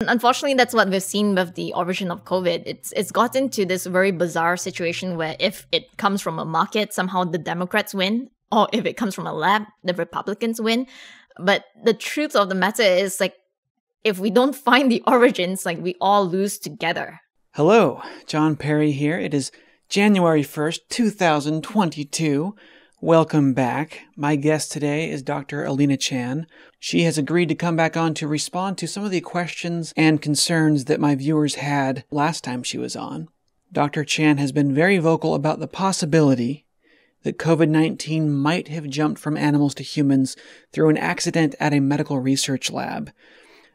Unfortunately, that's what we've seen with the origin of COVID. It's it's gotten to this very bizarre situation where if it comes from a market, somehow the Democrats win, or if it comes from a lab, the Republicans win. But the truth of the matter is like if we don't find the origins, like we all lose together. Hello, Jon Perry here. It is January 1st, 2022. Welcome back. My guest today is Dr. Alina Chan. She has agreed to come back on to respond to some of the questions and concerns that my viewers had last time she was on. Dr. Chan has been very vocal about the possibility that COVID 19 might have jumped from animals to humans through an accident at a medical research lab.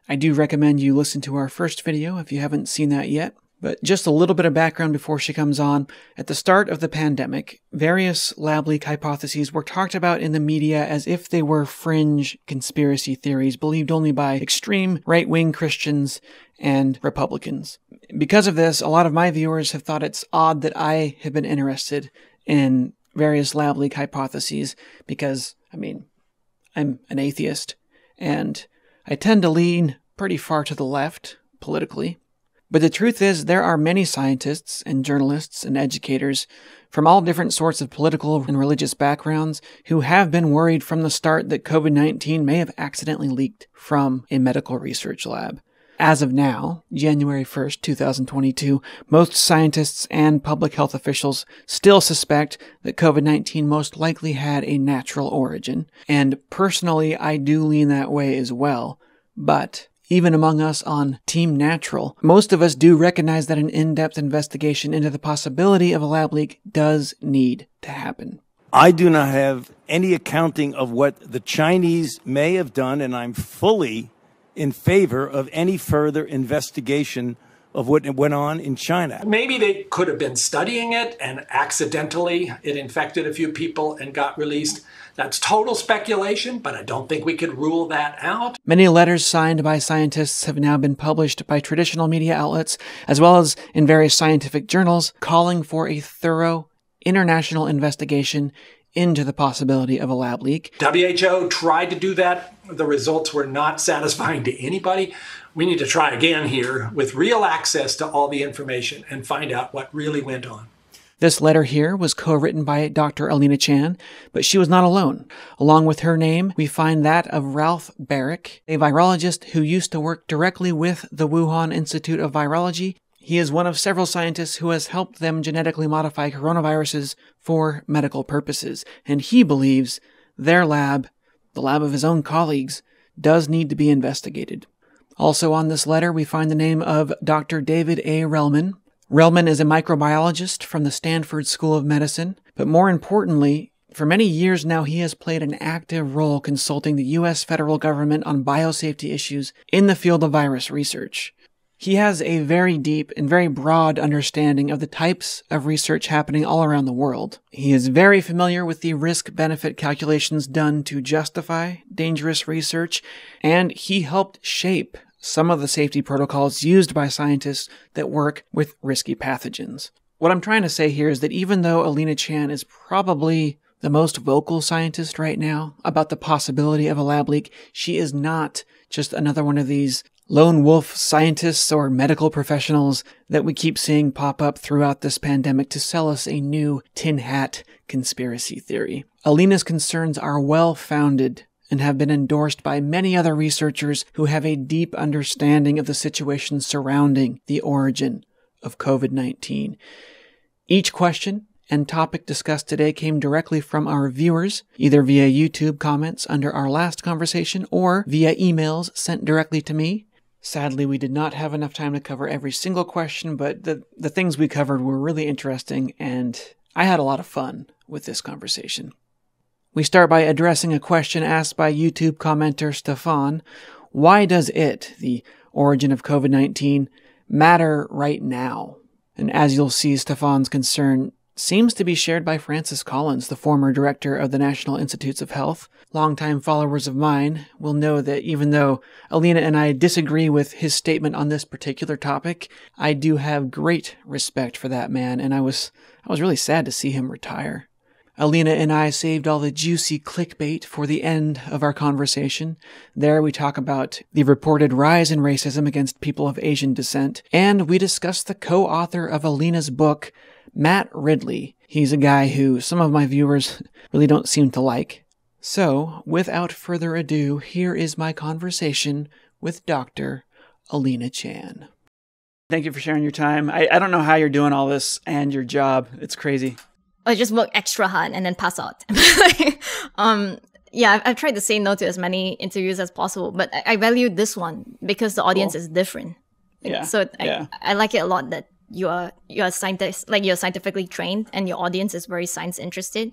I do recommend you listen to our first video if you haven't seen that yet. But just a little bit of background before she comes on. At the start of the pandemic, various lab leak hypotheses were talked about in the media as if they were fringe conspiracy theories believed only by extreme right wing Christians and Republicans. Because of this, a lot of my viewers have thought it's odd that I have been interested in various lab leak hypotheses because, I mean, I'm an atheist and I tend to lean pretty far to the left politically. But the truth is, there are many scientists and journalists and educators from all different sorts of political and religious backgrounds who have been worried from the start that COVID 19 may have accidentally leaked from a medical research lab. As of now, January 1st, 2022, most scientists and public health officials still suspect that COVID 19 most likely had a natural origin. And personally, I do lean that way as well. But even among us on Team Natural, most of us do recognize that an in depth investigation into the possibility of a lab leak does need to happen. I do not have any accounting of what the Chinese may have done, and I'm fully in favor of any further investigation of what went on in China. Maybe they could have been studying it and accidentally it infected a few people and got released. That's total speculation, but I don't think we could rule that out. Many letters signed by scientists have now been published by traditional media outlets, as well as in various scientific journals, calling for a thorough international investigation into the possibility of a lab leak. WHO tried to do that. The results were not satisfying to anybody. We need to try again here with real access to all the information and find out what really went on. This letter here was co-written by Dr. Alina Chan, but she was not alone. Along with her name, we find that of Ralph Baric, a virologist who used to work directly with the Wuhan Institute of Virology. He is one of several scientists who has helped them genetically modify coronaviruses for medical purposes, and he believes their lab, the lab of his own colleagues, does need to be investigated. Also on this letter, we find the name of Dr. David A. Relman, Relman is a microbiologist from the Stanford School of Medicine, but more importantly, for many years now, he has played an active role consulting the U.S. federal government on biosafety issues in the field of virus research. He has a very deep and very broad understanding of the types of research happening all around the world. He is very familiar with the risk benefit calculations done to justify dangerous research, and he helped shape some of the safety protocols used by scientists that work with risky pathogens. What I'm trying to say here is that even though Alina Chan is probably the most vocal scientist right now about the possibility of a lab leak, she is not just another one of these lone wolf scientists or medical professionals that we keep seeing pop up throughout this pandemic to sell us a new tin hat conspiracy theory. Alina's concerns are well founded and have been endorsed by many other researchers who have a deep understanding of the situation surrounding the origin of COVID 19. Each question and topic discussed today came directly from our viewers, either via YouTube comments under our last conversation or via emails sent directly to me. Sadly, we did not have enough time to cover every single question, but the, the things we covered were really interesting, and I had a lot of fun with this conversation. We start by addressing a question asked by YouTube commenter Stefan. Why does it, the origin of COVID 19, matter right now? And as you'll see, Stefan's concern seems to be shared by Francis Collins, the former director of the National Institutes of Health. Longtime followers of mine will know that even though Alina and I disagree with his statement on this particular topic, I do have great respect for that man, and I was I was really sad to see him retire. Alina and I saved all the juicy clickbait for the end of our conversation. There we talk about the reported rise in racism against people of Asian descent, and we discuss the co-author of Alina's book, Matt Ridley. He's a guy who some of my viewers really don't seem to like. So, without further ado, here is my conversation with Dr. Alina Chan. Thank you for sharing your time. I, I don't know how you're doing all this and your job. It's crazy. I just work extra hard and then pass out. um, yeah, I've, I've, tried to say no to as many interviews as possible, but I, I value this one because the audience cool. is different. Yeah. So I, yeah. I like it a lot that you are you're a scientist, like you're scientifically trained, and your audience is very science interested.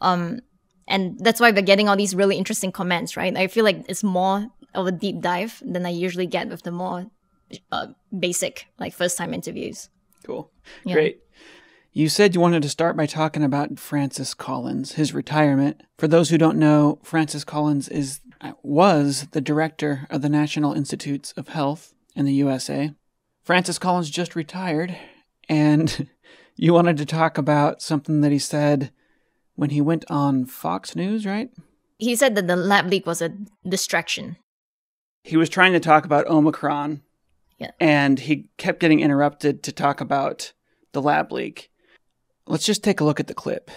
Um, and that's why we're getting all these really interesting comments, right? I feel like it's more of a deep dive than I usually get with the more uh, basic, like first time interviews. Cool. Yeah. Great. You said you wanted to start by talking about Francis Collins, his retirement. For those who don't know, Francis Collins is uh, was the director of the National Institutes of Health in the USA. Francis Collins just retired, and you wanted to talk about something that he said when he went on Fox News, right? He said that the lab leak was a distraction. He was trying to talk about Omicron. Yeah. And he kept getting interrupted to talk about the lab leak. Let's just take a look at the clip.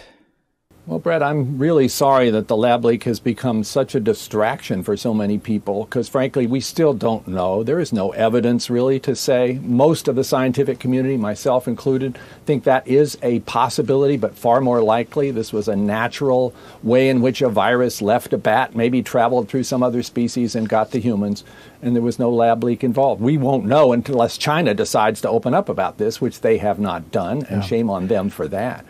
Well, Brett, I'm really sorry that the lab leak has become such a distraction for so many people because, frankly, we still don't know. There is no evidence really to say. Most of the scientific community, myself included, think that is a possibility, but far more likely this was a natural way in which a virus left a bat, maybe traveled through some other species and got to humans, and there was no lab leak involved. We won't know unless China decides to open up about this, which they have not done, and yeah. shame on them for that.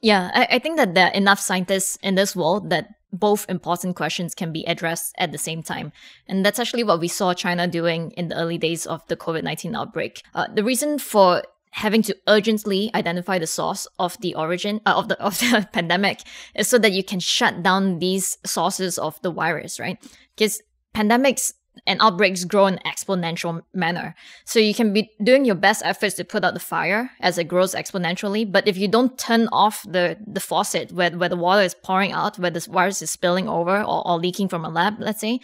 Yeah, I, I think that there are enough scientists in this world that both important questions can be addressed at the same time. And that's actually what we saw China doing in the early days of the COVID 19 outbreak. Uh, the reason for having to urgently identify the source of the origin uh, of the of the pandemic is so that you can shut down these sources of the virus, right? Because pandemics and outbreaks grow in exponential manner. So you can be doing your best efforts to put out the fire as it grows exponentially, but if you don't turn off the, the faucet where, where the water is pouring out, where this virus is spilling over or, or leaking from a lab, let's say,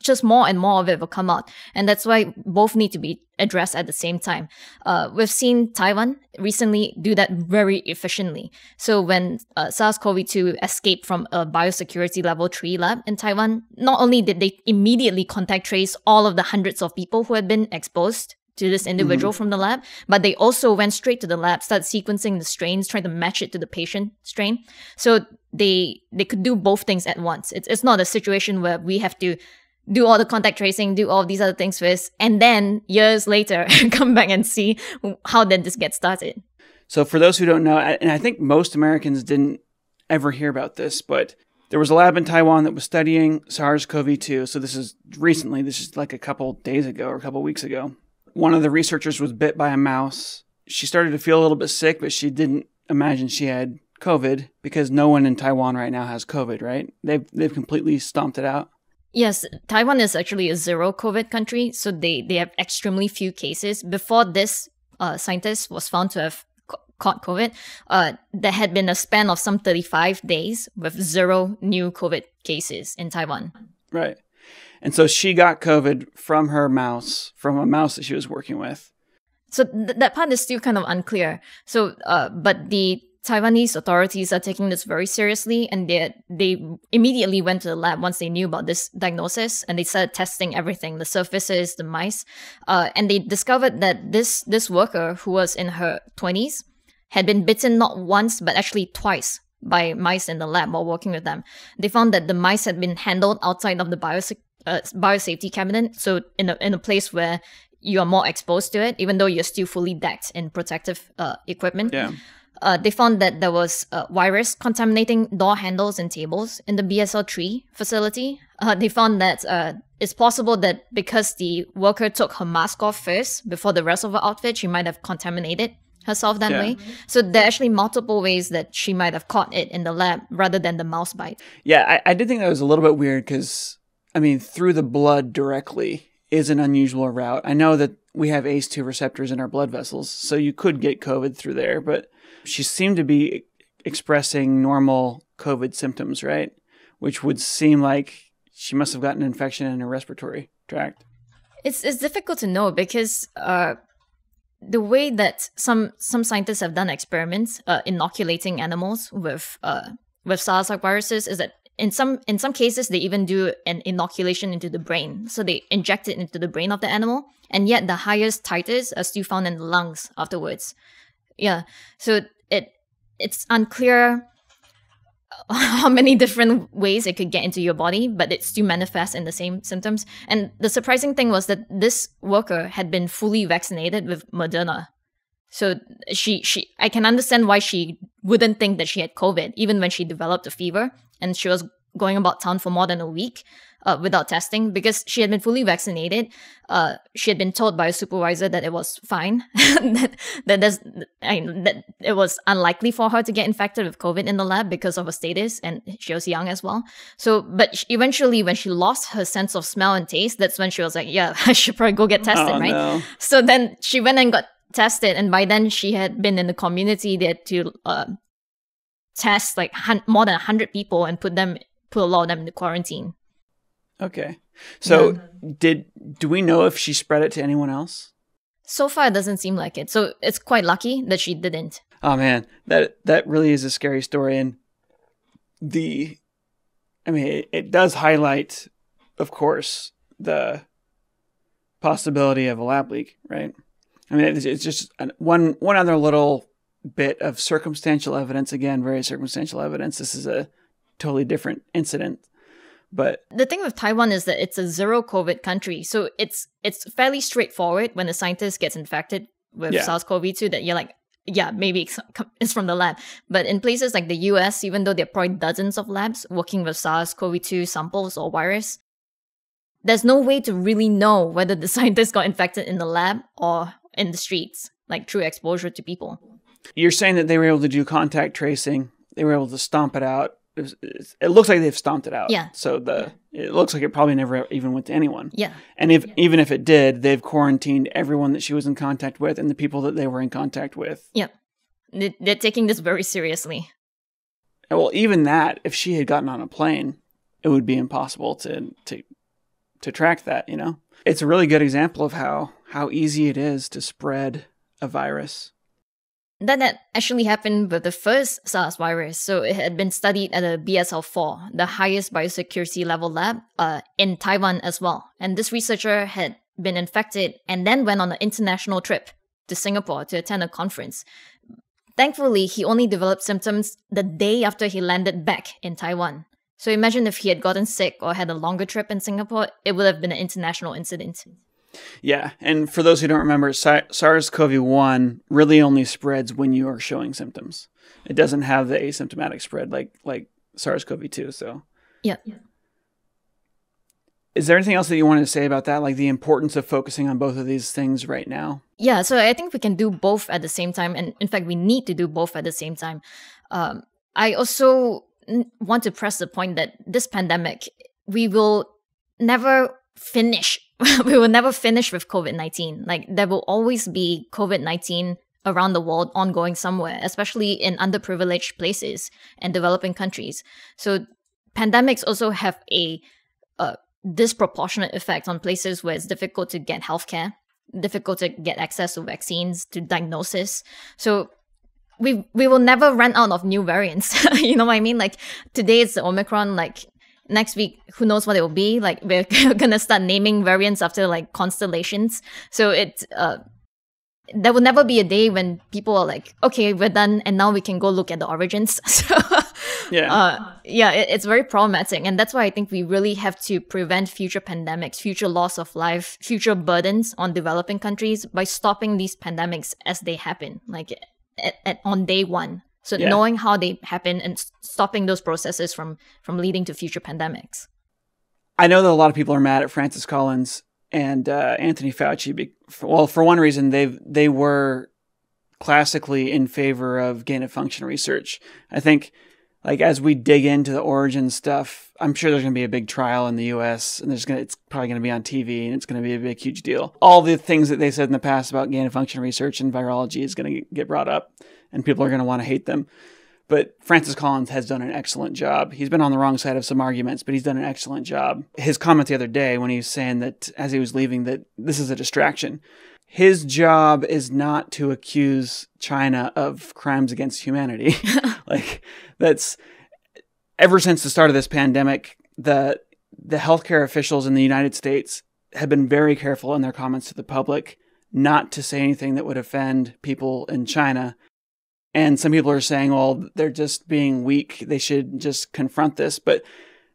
just more and more of it will come out. And that's why both need to be addressed at the same time. Uh, we've seen Taiwan recently do that very efficiently. So when uh, SARS-CoV-2 escaped from a biosecurity level 3 lab in Taiwan, not only did they immediately contact trace all of the hundreds of people who had been exposed to this individual mm-hmm. from the lab, but they also went straight to the lab, started sequencing the strains, trying to match it to the patient strain. So they they could do both things at once. It's it's not a situation where we have to do all the contact tracing, do all these other things first, and then years later come back and see how did this get started. So for those who don't know, and I think most Americans didn't ever hear about this, but there was a lab in Taiwan that was studying SARS-CoV-2. So this is recently, this is like a couple days ago or a couple weeks ago one of the researchers was bit by a mouse. She started to feel a little bit sick, but she didn't imagine she had COVID because no one in Taiwan right now has COVID, right? They've they've completely stomped it out. Yes, Taiwan is actually a zero COVID country, so they, they have extremely few cases. Before this uh, scientist was found to have caught COVID, uh, there had been a span of some 35 days with zero new COVID cases in Taiwan. Right. And so she got COVID from her mouse, from a mouse that she was working with. So th- that part is still kind of unclear. So, uh, but the Taiwanese authorities are taking this very seriously, and they they immediately went to the lab once they knew about this diagnosis, and they started testing everything, the surfaces, the mice, uh, and they discovered that this this worker who was in her twenties had been bitten not once but actually twice by mice in the lab while working with them. They found that the mice had been handled outside of the biosec- uh, biosafety cabinet, so in a in a place where you are more exposed to it, even though you're still fully decked in protective uh, equipment. Yeah. Uh, they found that there was a virus contaminating door handles and tables in the BSL-3 facility. Uh, they found that uh, it's possible that because the worker took her mask off first before the rest of her outfit, she might have contaminated herself that yeah. way. So there are actually multiple ways that she might have caught it in the lab rather than the mouse bite. Yeah, I, I did think that was a little bit weird because I mean, through the blood directly is an unusual route. I know that we have ACE2 receptors in our blood vessels, so you could get COVID through there, but she seemed to be expressing normal COVID symptoms, right? Which would seem like she must have gotten an infection in her respiratory tract. It's it's difficult to know because uh, the way that some some scientists have done experiments uh, inoculating animals with uh, with SARS viruses is that in some in some cases they even do an inoculation into the brain so they inject it into the brain of the animal and yet the highest titers are still found in the lungs afterwards yeah. So it it's unclear uh, how many different ways it could get into your body but it still manifests in the same symptoms. And the surprising thing was that this worker had been fully vaccinated with moderna. So she she I can understand why she wouldn't think that she had COVID even when she developed a fever and she was going about town for more than a week uh, without testing because she had been fully vaccinated. Uh, she had been told by a supervisor that it was fine, that that, there's, I, that it was unlikely for her to get infected with COVID in the lab because of her status, and she was young as well. So, but eventually, when she lost her sense of smell and taste, that's when she was like, "Yeah, I should probably go get tested, Oh, right?" no. So then she went and got tested, and by then she had been in the community there to uh, test like hun- more than hundred people and put them put a lot of them into quarantine. Okay. So did do we know if she spread it to anyone else? So far, it doesn't seem like it. So it's quite lucky that she didn't. Oh man, that that really is a scary story, and the, I mean, it, it does highlight, of course, the possibility of a lab leak, right? I mean, it's, it's just an, one one other little bit of circumstantial evidence. Again, very circumstantial evidence. This is a totally different incident, but The thing with Taiwan is that it's a zero COVID country, so it's it's fairly straightforward when a scientist gets infected with Yeah. SARS-CoV-2 that you're like, yeah, maybe it's, it's from the lab. But in places like the US, even though there are probably dozens of labs working with SARS-CoV-2 samples or virus, there's no way to really know whether the scientist got infected in the lab or in the streets, like through exposure to people. You're saying that they were able to do contact tracing. They were able to stomp it out. It, was, it looks like they've stomped it out. Yeah. So the it looks like it probably never even went to anyone. Yeah. And if even if it did, they've quarantined everyone that she was in contact with and the people that they were in contact with. Yeah. They- They're taking this very seriously. Well, even that, if she had gotten on a plane, it would be impossible to to to track that. You know, it's a really good example of how how easy it is to spread a virus. That had actually happened with the first SARS virus. So it had been studied at a BSL-4, the highest biosecurity level lab uh, in Taiwan as well. And this researcher had been infected and then went on an international trip to Singapore to attend a conference. Thankfully, he only developed symptoms the day after he landed back in Taiwan. So imagine if he had gotten sick or had a longer trip in Singapore, it would have been an international incident. Yeah, and for those who don't remember, SARS-CoV-1 really only spreads when you are showing symptoms. It doesn't have the asymptomatic spread like like SARS-CoV-2. So, Yeah. is there anything else that you wanted to say about that, like the importance of focusing on both of these things right now? Yeah, so I think we can do both at the same time, and in fact, we need to do both at the same time. Um, I also want to press the point that this pandemic, we will never finish. we will never finish with COVID nineteen. Like there will always be COVID nineteen around the world, ongoing somewhere, especially in underprivileged places and developing countries. So pandemics also have a uh, disproportionate effect on places where it's difficult to get healthcare difficult to get access to vaccines to diagnosis so we we will never run out of new variants you know what i mean like today it's the omicron like next week who knows what it will be like we're gonna start naming variants after like constellations so it uh there will never be a day when people are like okay we're done and now we can go look at the origins so Yeah. uh, yeah, it, it's very problematic, and that's why I think we really have to prevent future pandemics, future loss of life, future burdens on developing countries by stopping these pandemics as they happen, like at, at, on day one. So Yeah. knowing how they happen and stopping those processes from from leading to future pandemics. I know that a lot of people are mad at Francis Collins and uh, Anthony Fauci. Be- well, for one reason, they they were classically in favor of gain of function research. I think, like as we dig into the origin stuff, I'm sure there's going to be a big trial in the U.S. and there's going to it's probably going to be on TV and it's going to be a big huge deal. All the things that they said in the past about gain of function research and virology is going to get brought up, and people are going to want to hate them. But Francis Collins has done an excellent job. He's been on the wrong side of some arguments, but he's done an excellent job. His comment the other day when he was saying that as he was leaving that this is a distraction. His job is not to accuse China of crimes against humanity. like that's ever since the start of this pandemic, the the healthcare officials in the United States have been very careful in their comments to the public not to say anything that would offend people in China. And some people are saying, well, they're just being weak. They should just confront this. But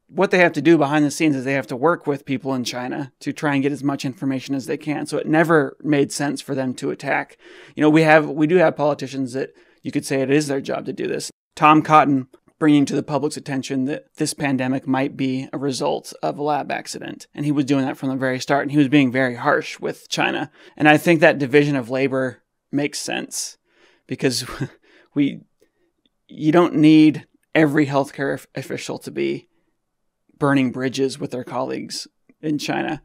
what they have to do behind the scenes is they have to work with people in China to try and get as much information as they can. So it never made sense for them to attack. You know, we have we do have politicians that you could say it is their job to do this. Tom Cotton bringing to the public's attention that this pandemic might be a result of a lab accident. And he was doing that from the very start, and he was being very harsh with China. And I think that division of labor makes sense because we, you don't need every healthcare official to be burning bridges with their colleagues in China.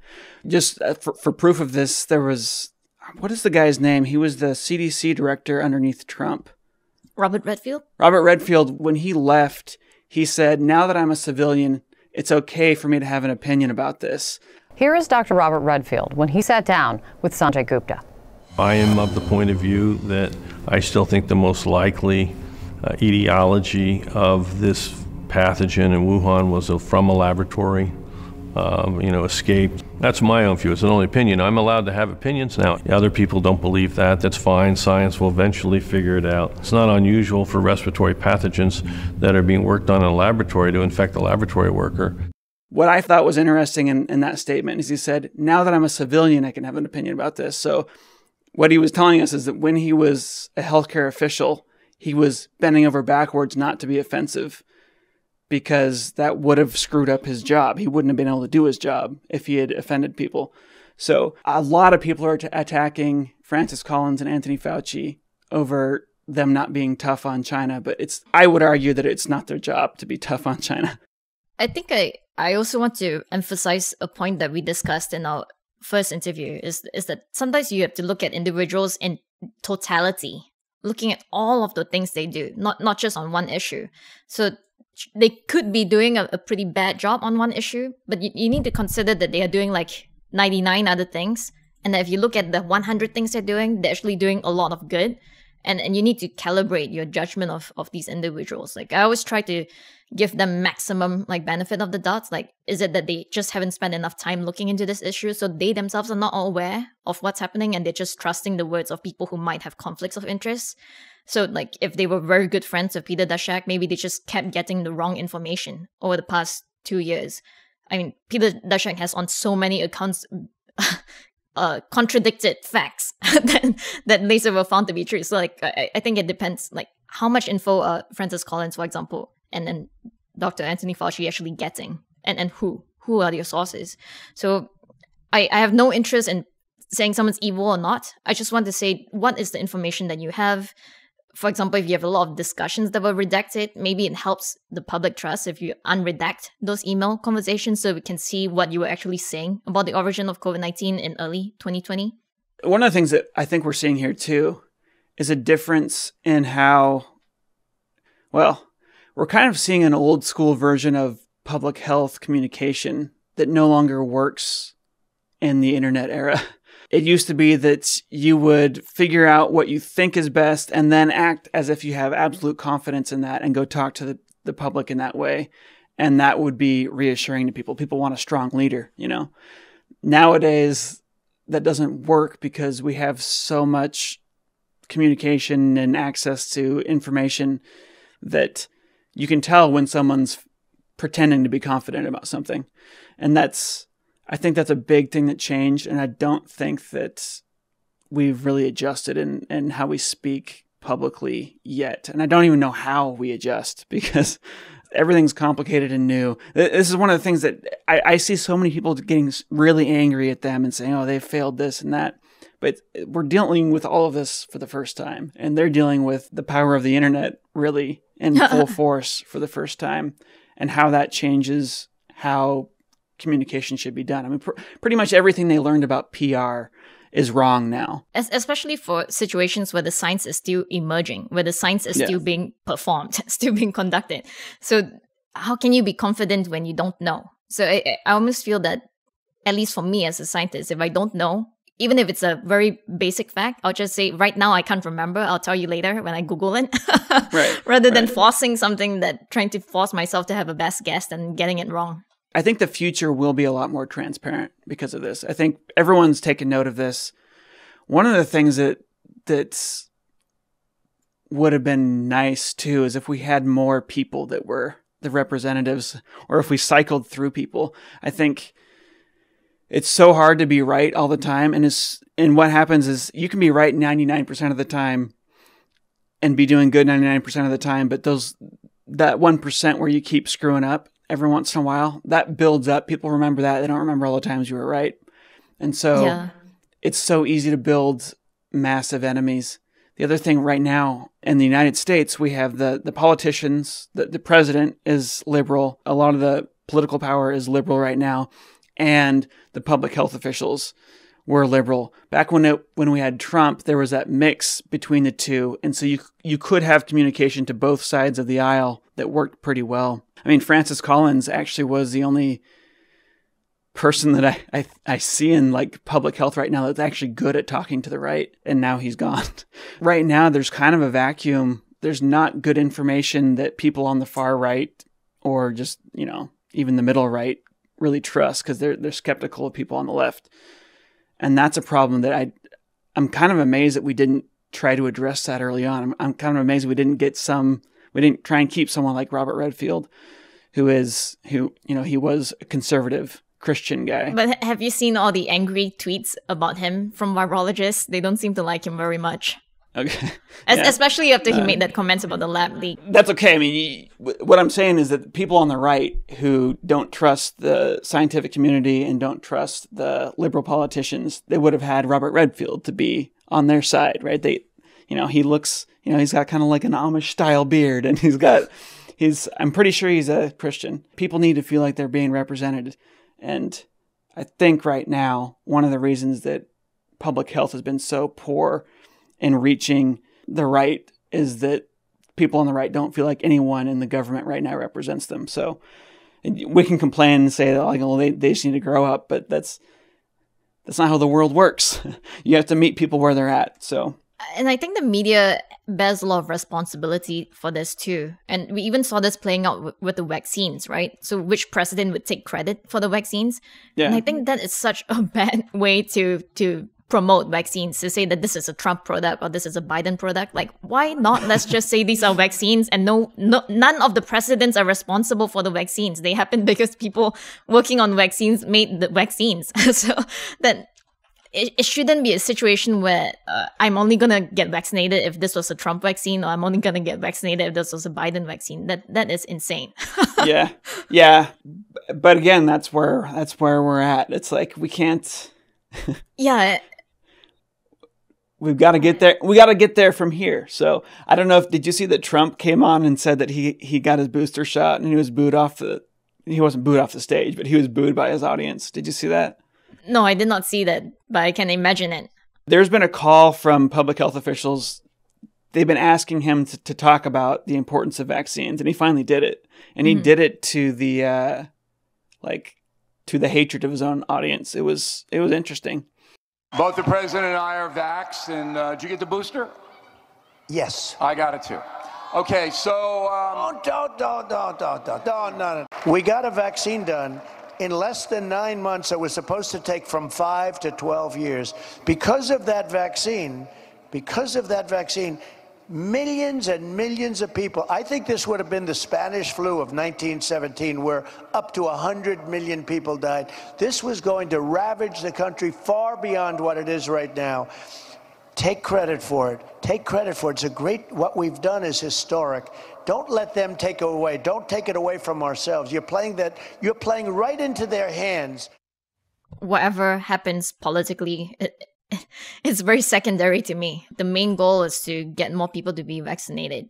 Just uh, for, for proof of this, there was, what is the guy's name? He was the CDC director underneath Trump. Robert Redfield? Robert Redfield, when he left, he said, Now that I'm a civilian, it's okay for me to have an opinion about this. Here is Dr. Robert Redfield when he sat down with Sanjay Gupta. I am of the point of view that I still think the most likely uh, etiology of this pathogen in Wuhan was from a laboratory um, you know, escaped. That's my own view. It's an only opinion. I'm allowed to have opinions now. Other people don't believe that. That's fine. Science will eventually figure it out. It's not unusual for respiratory pathogens that are being worked on in a laboratory to infect a laboratory worker. What I thought was interesting in, in that statement is he said, Now that I'm a civilian, I can have an opinion about this. So, what he was telling us is that when he was a healthcare official, he was bending over backwards not to be offensive because that would have screwed up his job. He wouldn't have been able to do his job if he had offended people. So a lot of people are attacking Francis Collins and Anthony Fauci over them not being tough on China, but it's I would argue that it's not their job to be tough on China. I think I I also want to emphasize a point that we discussed in our first interview is is that sometimes you have to look at individuals in totality, looking at all of the things they do, not not just on one issue. So they could be doing a, a pretty bad job on one issue, but you, you need to consider that they are doing like 99 other things. And that if you look at the 100 things they're doing, they're actually doing a lot of good. And, and you need to calibrate your judgment of, of these individuals. Like I always try to give them maximum like benefit of the dots. Like, is it that they just haven't spent enough time looking into this issue, so they themselves are not aware of what's happening, and they're just trusting the words of people who might have conflicts of interest? So, like, if they were very good friends of Peter Daszak, maybe they just kept getting the wrong information over the past two years. I mean, Peter Daszak has on so many accounts uh, contradicted facts that, that later were found to be true. So, like, I, I think it depends, like, how much info uh, Francis Collins, for example, and then Dr. Anthony Fauci actually getting, and, and who? Who are your sources? So, I, I have no interest in saying someone's evil or not. I just want to say what is the information that you have for example, if you have a lot of discussions that were redacted, maybe it helps the public trust if you unredact those email conversations so we can see what you were actually saying about the origin of COVID 19 in early 2020. One of the things that I think we're seeing here too is a difference in how, well, we're kind of seeing an old school version of public health communication that no longer works in the internet era. It used to be that you would figure out what you think is best and then act as if you have absolute confidence in that and go talk to the, the public in that way. And that would be reassuring to people. People want a strong leader, you know. Nowadays, that doesn't work because we have so much communication and access to information that you can tell when someone's pretending to be confident about something. And that's I think that's a big thing that changed, and I don't think that we've really adjusted in, in how we speak publicly yet. And I don't even know how we adjust because everything's complicated and new. This is one of the things that I, I see so many people getting really angry at them and saying, oh, they failed this and that. But we're dealing with all of this for the first time, and they're dealing with the power of the internet really in full force for the first time, and how that changes how communication should be done. I mean, pr- pretty much everything they learned about PR is wrong now. Es- especially for situations where the science is still emerging, where the science is Yeah. still being performed, still being conducted. So how can you be confident when you don't know? So I, I- almost feel that, at least for me as a scientist, if I don't know, even if it's a very basic fact, I'll just say right now I can't remember. I'll tell you later when I Google it. Right, Rather than forcing something that trying to force myself to have a best guess and getting it wrong. I think the future will be a lot more transparent because of this. I think everyone's taken note of this. One of the things that that's would have been nice too is if we had more people that were the representatives or if we cycled through people. I think it's so hard to be right all the time and it's and what happens is you can be right 99% of the time and be doing good 99% of the time, but those that 1% where you keep screwing up every once in a while, that builds up. People remember that. They don't remember all the times you were right. And so yeah. it's so easy to build massive enemies. The other thing right now in the United States, we have the, the politicians, the, the president is liberal. A lot of the political power is liberal right now. And the public health officials were liberal. Back when it, when we had Trump, there was that mix between the two. And so you, you could have communication to both sides of the aisle that worked pretty well. I mean, Francis Collins actually was the only person that I, I I see in like public health right now that's actually good at talking to the right and now he's gone. right now there's kind of a vacuum. There's not good information that people on the far right or just, you know, even the middle right really trust because they're they're skeptical of people on the left. And that's a problem that I I'm kind of amazed that we didn't try to address that early on. I'm, I'm kind of amazed we didn't get some we didn't try and keep someone like Robert Redfield who is who, you know, he was a conservative Christian guy. But have you seen all the angry tweets about him from virologists? They don't seem to like him very much. Okay. Es- Yeah. Especially after he uh, made that comment about the lab leak. That's okay. I mean, you, what I'm saying is that people on the right who don't trust the scientific community and don't trust the liberal politicians, they would have had Robert Redfield to be on their side, right? They, you know, he looks, you know, he's got kind of like an Amish style beard and he's got, he's, I'm pretty sure he's a Christian. People need to feel like they're being represented. And I think right now, one of the reasons that public health has been so poor in reaching the right is that people on the right don't feel like anyone in the government right now represents them. So we can complain and say that like, well, they, they just need to grow up, but that's that's not how the world works. you have to meet people where they're at. So And I think the media bears a lot of responsibility for this too. And we even saw this playing out w- with the vaccines, right? So which president would take credit for the vaccines? yeah, And I think that is such a bad way to to promote vaccines to say that this is a Trump product or this is a Biden product. Like, why not? Let's just say these are vaccines, and no, no, none of the presidents are responsible for the vaccines. They happen because people working on vaccines made the vaccines. so that it, it shouldn't be a situation where uh, I'm only gonna get vaccinated if this was a Trump vaccine, or I'm only gonna get vaccinated if this was a Biden vaccine. That that is insane. yeah, yeah. But again, that's where that's where we're at. It's like we can't. yeah, We've got to get there. We got to get there from here. So I don't know if did you see that Trump came on and said that he he got his booster shot and he was booed off the. He wasn't booed off the stage, but he was booed by his audience. Did you see that? No, I did not see that, but I can imagine it. There's been a call from public health officials. They've been asking him to, to talk about the importance of vaccines, and he finally did it. And he did it to the, uh, like, to the hatred of his own audience. It was it was interesting. Both the president and I are vaxxed, and uh, did you get the booster? Yes. I got it too. Okay, so um, Don't, don't, don't, don't, don't, don't, no, no. We got a vaccine done in less than nine months. It was supposed to take from five to 12 years. Because of that vaccine, because of that vaccine, millions and millions of people. I think this would have been the Spanish flu of 1917, where up to 100 million people died. This was going to ravage the country far beyond what it is right now. Take credit for it. Take credit for it. It's a great, what we've done is historic. Don't let them take it away. Don't take it away from ourselves. You're playing that, you're playing right into their hands. whatever happens politically, it, it's very secondary to me. The main goal is to get more people to be vaccinated.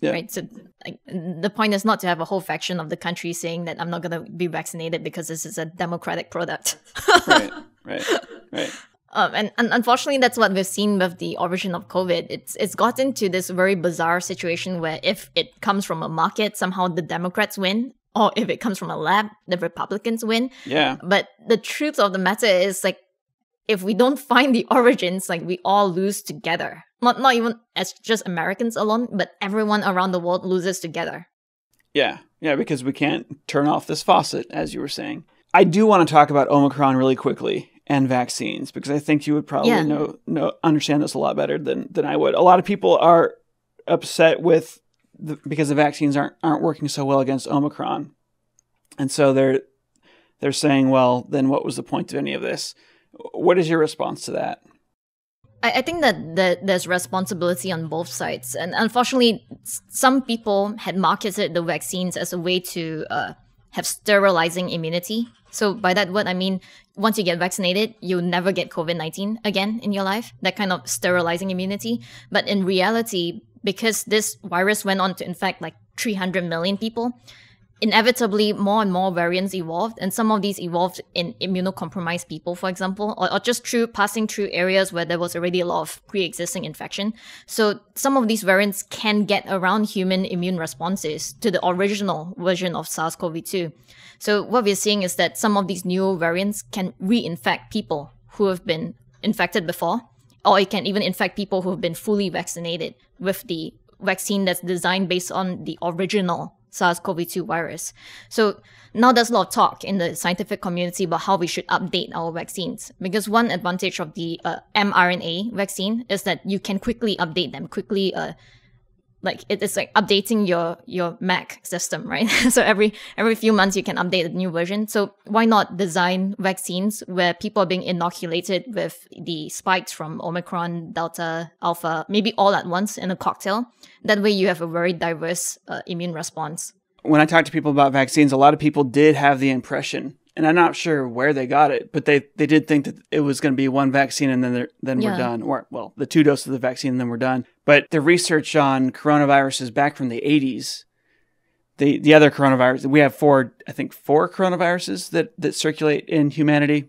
Yeah. Right. So like, the point is not to have a whole faction of the country saying that I'm not going to be vaccinated because this is a democratic product. Right, right, right. Um, and, and unfortunately, that's what we've seen with the origin of COVID. It's it's gotten to this very bizarre situation where if it comes from a market, somehow the Democrats win, or if it comes from a lab, the Republicans win. Yeah. But the truth of the matter is, like, if we don't find the origins, like, we all lose together. Not not even as just Americans alone, but everyone around the world loses together. Yeah, yeah, because we can't turn off this faucet, as you were saying. I do want to talk about Omicron really quickly and vaccines because I think you would probably Yeah. know, know understand this a lot better than than I would. A lot of people are upset with the, because the vaccines aren't aren't working so well against Omicron, and so they're they're saying, well, then what was the point of any of this? What is your response to that? I, I think that, that there's responsibility on both sides. And unfortunately, some people had marketed the vaccines as a way to uh, have sterilizing immunity. So, by that word, I mean once you get vaccinated, you'll never get COVID 19 again in your life, that kind of sterilizing immunity. But in reality, because this virus went on to infect like 300 million people, inevitably more and more variants evolved and some of these evolved in immunocompromised people for example or, or just through passing through areas where there was already a lot of pre-existing infection so some of these variants can get around human immune responses to the original version of sars-cov-2 so what we're seeing is that some of these new variants can reinfect people who have been infected before or it can even infect people who have been fully vaccinated with the vaccine that's designed based on the original SARS-CoV-2 virus. So now there's a lot of talk in the scientific community about how we should update our vaccines because one advantage of the uh, mRNA vaccine is that you can quickly update them, quickly uh, like it is like updating your your Mac system, right? so every every few months you can update a new version. So why not design vaccines where people are being inoculated with the spikes from Omicron, Delta, Alpha, maybe all at once in a cocktail? That way you have a very diverse uh, immune response. when I talked to people about vaccines, a lot of people did have the impression, and I'm not sure where they got it, but they, they did think that it was going to be one vaccine and then then we're done, or well, the two doses of the vaccine and then we're done. But the research on coronaviruses back from the 80s, the the other coronavirus, we have four, I think four coronaviruses that that circulate in humanity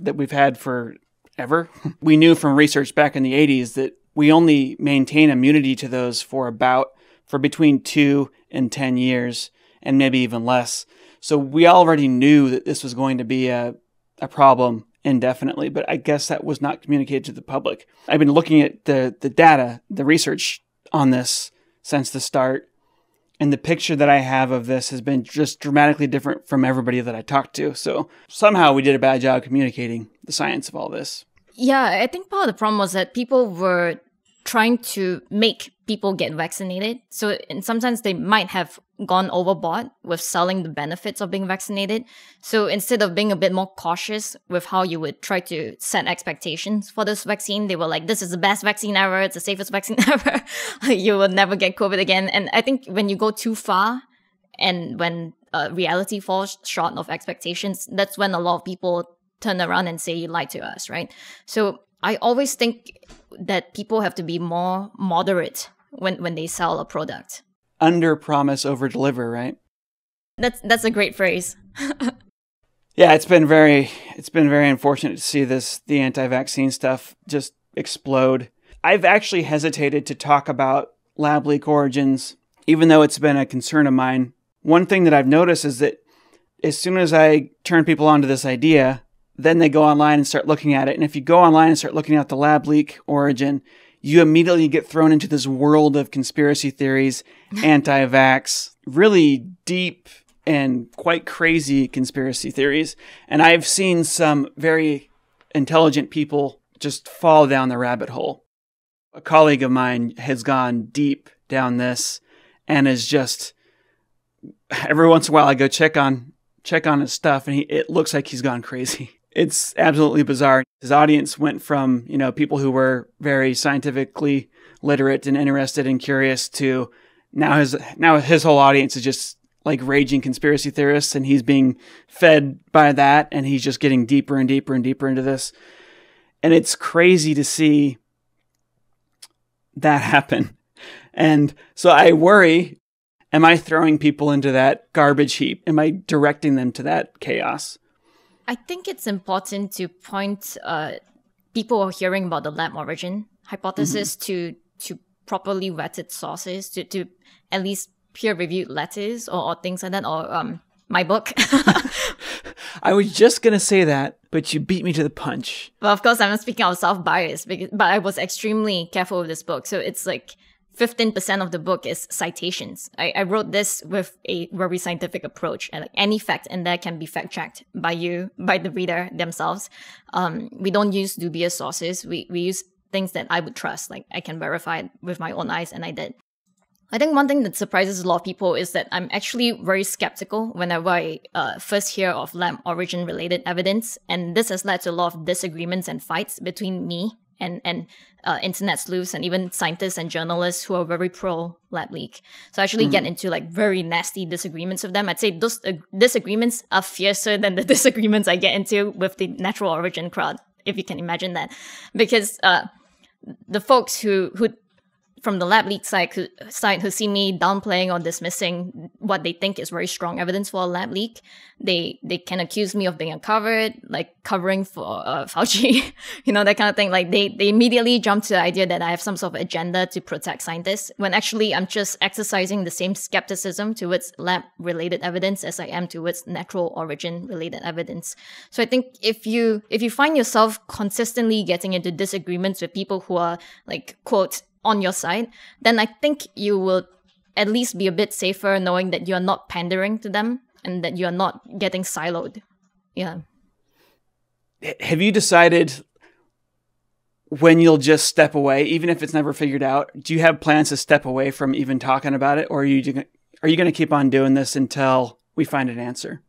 that we've had for ever. we knew from research back in the 80s that we only maintain immunity to those for about for between 2 and 10 years and maybe even less. So we already knew that this was going to be a a problem indefinitely, but I guess that was not communicated to the public. I've been looking at the the data, the research on this since the start, and the picture that I have of this has been just dramatically different from everybody that I talked to. So somehow we did a bad job communicating the science of all this. Yeah, I think part of the problem was that people were trying to make people get vaccinated. So and sometimes they might have gone overboard with selling the benefits of being vaccinated. So instead of being a bit more cautious with how you would try to set expectations for this vaccine, they were like, this is the best vaccine ever, it's the safest vaccine ever. you will never get COVID again. And I think when you go too far and when uh, reality falls short of expectations, that's when a lot of people turn around and say you lied to us, right? So I always think that people have to be more moderate when when they sell a product. Under promise, over deliver, right? That's that's a great phrase. Yeah, it's been very it's been very unfortunate to see this the anti-vaccine stuff just explode. I've actually hesitated to talk about lab leak origins even though it's been a concern of mine. One thing that I've noticed is that as soon as I turn people onto this idea, then they go online and start looking at it. And if you go online and start looking at the lab leak origin, you immediately get thrown into this world of conspiracy theories, anti vax, really deep and quite crazy conspiracy theories. And I've seen some very intelligent people just fall down the rabbit hole. A colleague of mine has gone deep down this and is just every once in a while I go check on check on his stuff and he, it looks like he's gone crazy. It's absolutely bizarre. His audience went from, you know, people who were very scientifically literate and interested and curious to now his now his whole audience is just like raging conspiracy theorists and he's being fed by that and he's just getting deeper and deeper and deeper into this. And it's crazy to see that happen. And so I worry am I throwing people into that garbage heap? Am I directing them to that chaos? I think it's important to point uh, people are hearing about the lab origin hypothesis mm-hmm. to to properly vetted sources to to at least peer reviewed letters or, or things like that or um my book. I was just gonna say that, but you beat me to the punch. Well, of course, I'm not speaking out of self bias, but I was extremely careful with this book. So it's like 15% of the book is citations. I, I wrote this with a very scientific approach, and any fact in there can be fact checked by you, by the reader themselves. Um, we don't use dubious sources. We we use things that I would trust. Like I can verify it with my own eyes, and I did. I think one thing that surprises a lot of people is that I'm actually very skeptical whenever I uh, first hear of lab origin related evidence, and this has led to a lot of disagreements and fights between me and and uh, internet sleuths and even scientists and journalists who are very pro lab leak. So I actually mm-hmm. get into like very nasty disagreements with them. I'd say those uh, disagreements are fiercer than the disagreements I get into with the natural origin crowd, if you can imagine that, because uh, the folks who who from the lab leak side who, side who see me downplaying or dismissing what they think is very strong evidence for a lab leak, they they can accuse me of being uncovered, like covering for uh, Fauci, you know that kind of thing. Like they they immediately jump to the idea that I have some sort of agenda to protect scientists, when actually I'm just exercising the same skepticism towards lab related evidence as I am towards natural origin related evidence. So I think if you if you find yourself consistently getting into disagreements with people who are like quote on your side, then I think you will at least be a bit safer knowing that you're not pandering to them and that you're not getting siloed. Yeah. Have you decided when you'll just step away, even if it's never figured out? Do you have plans to step away from even talking about it, or are you are you going to keep on doing this until we find an answer?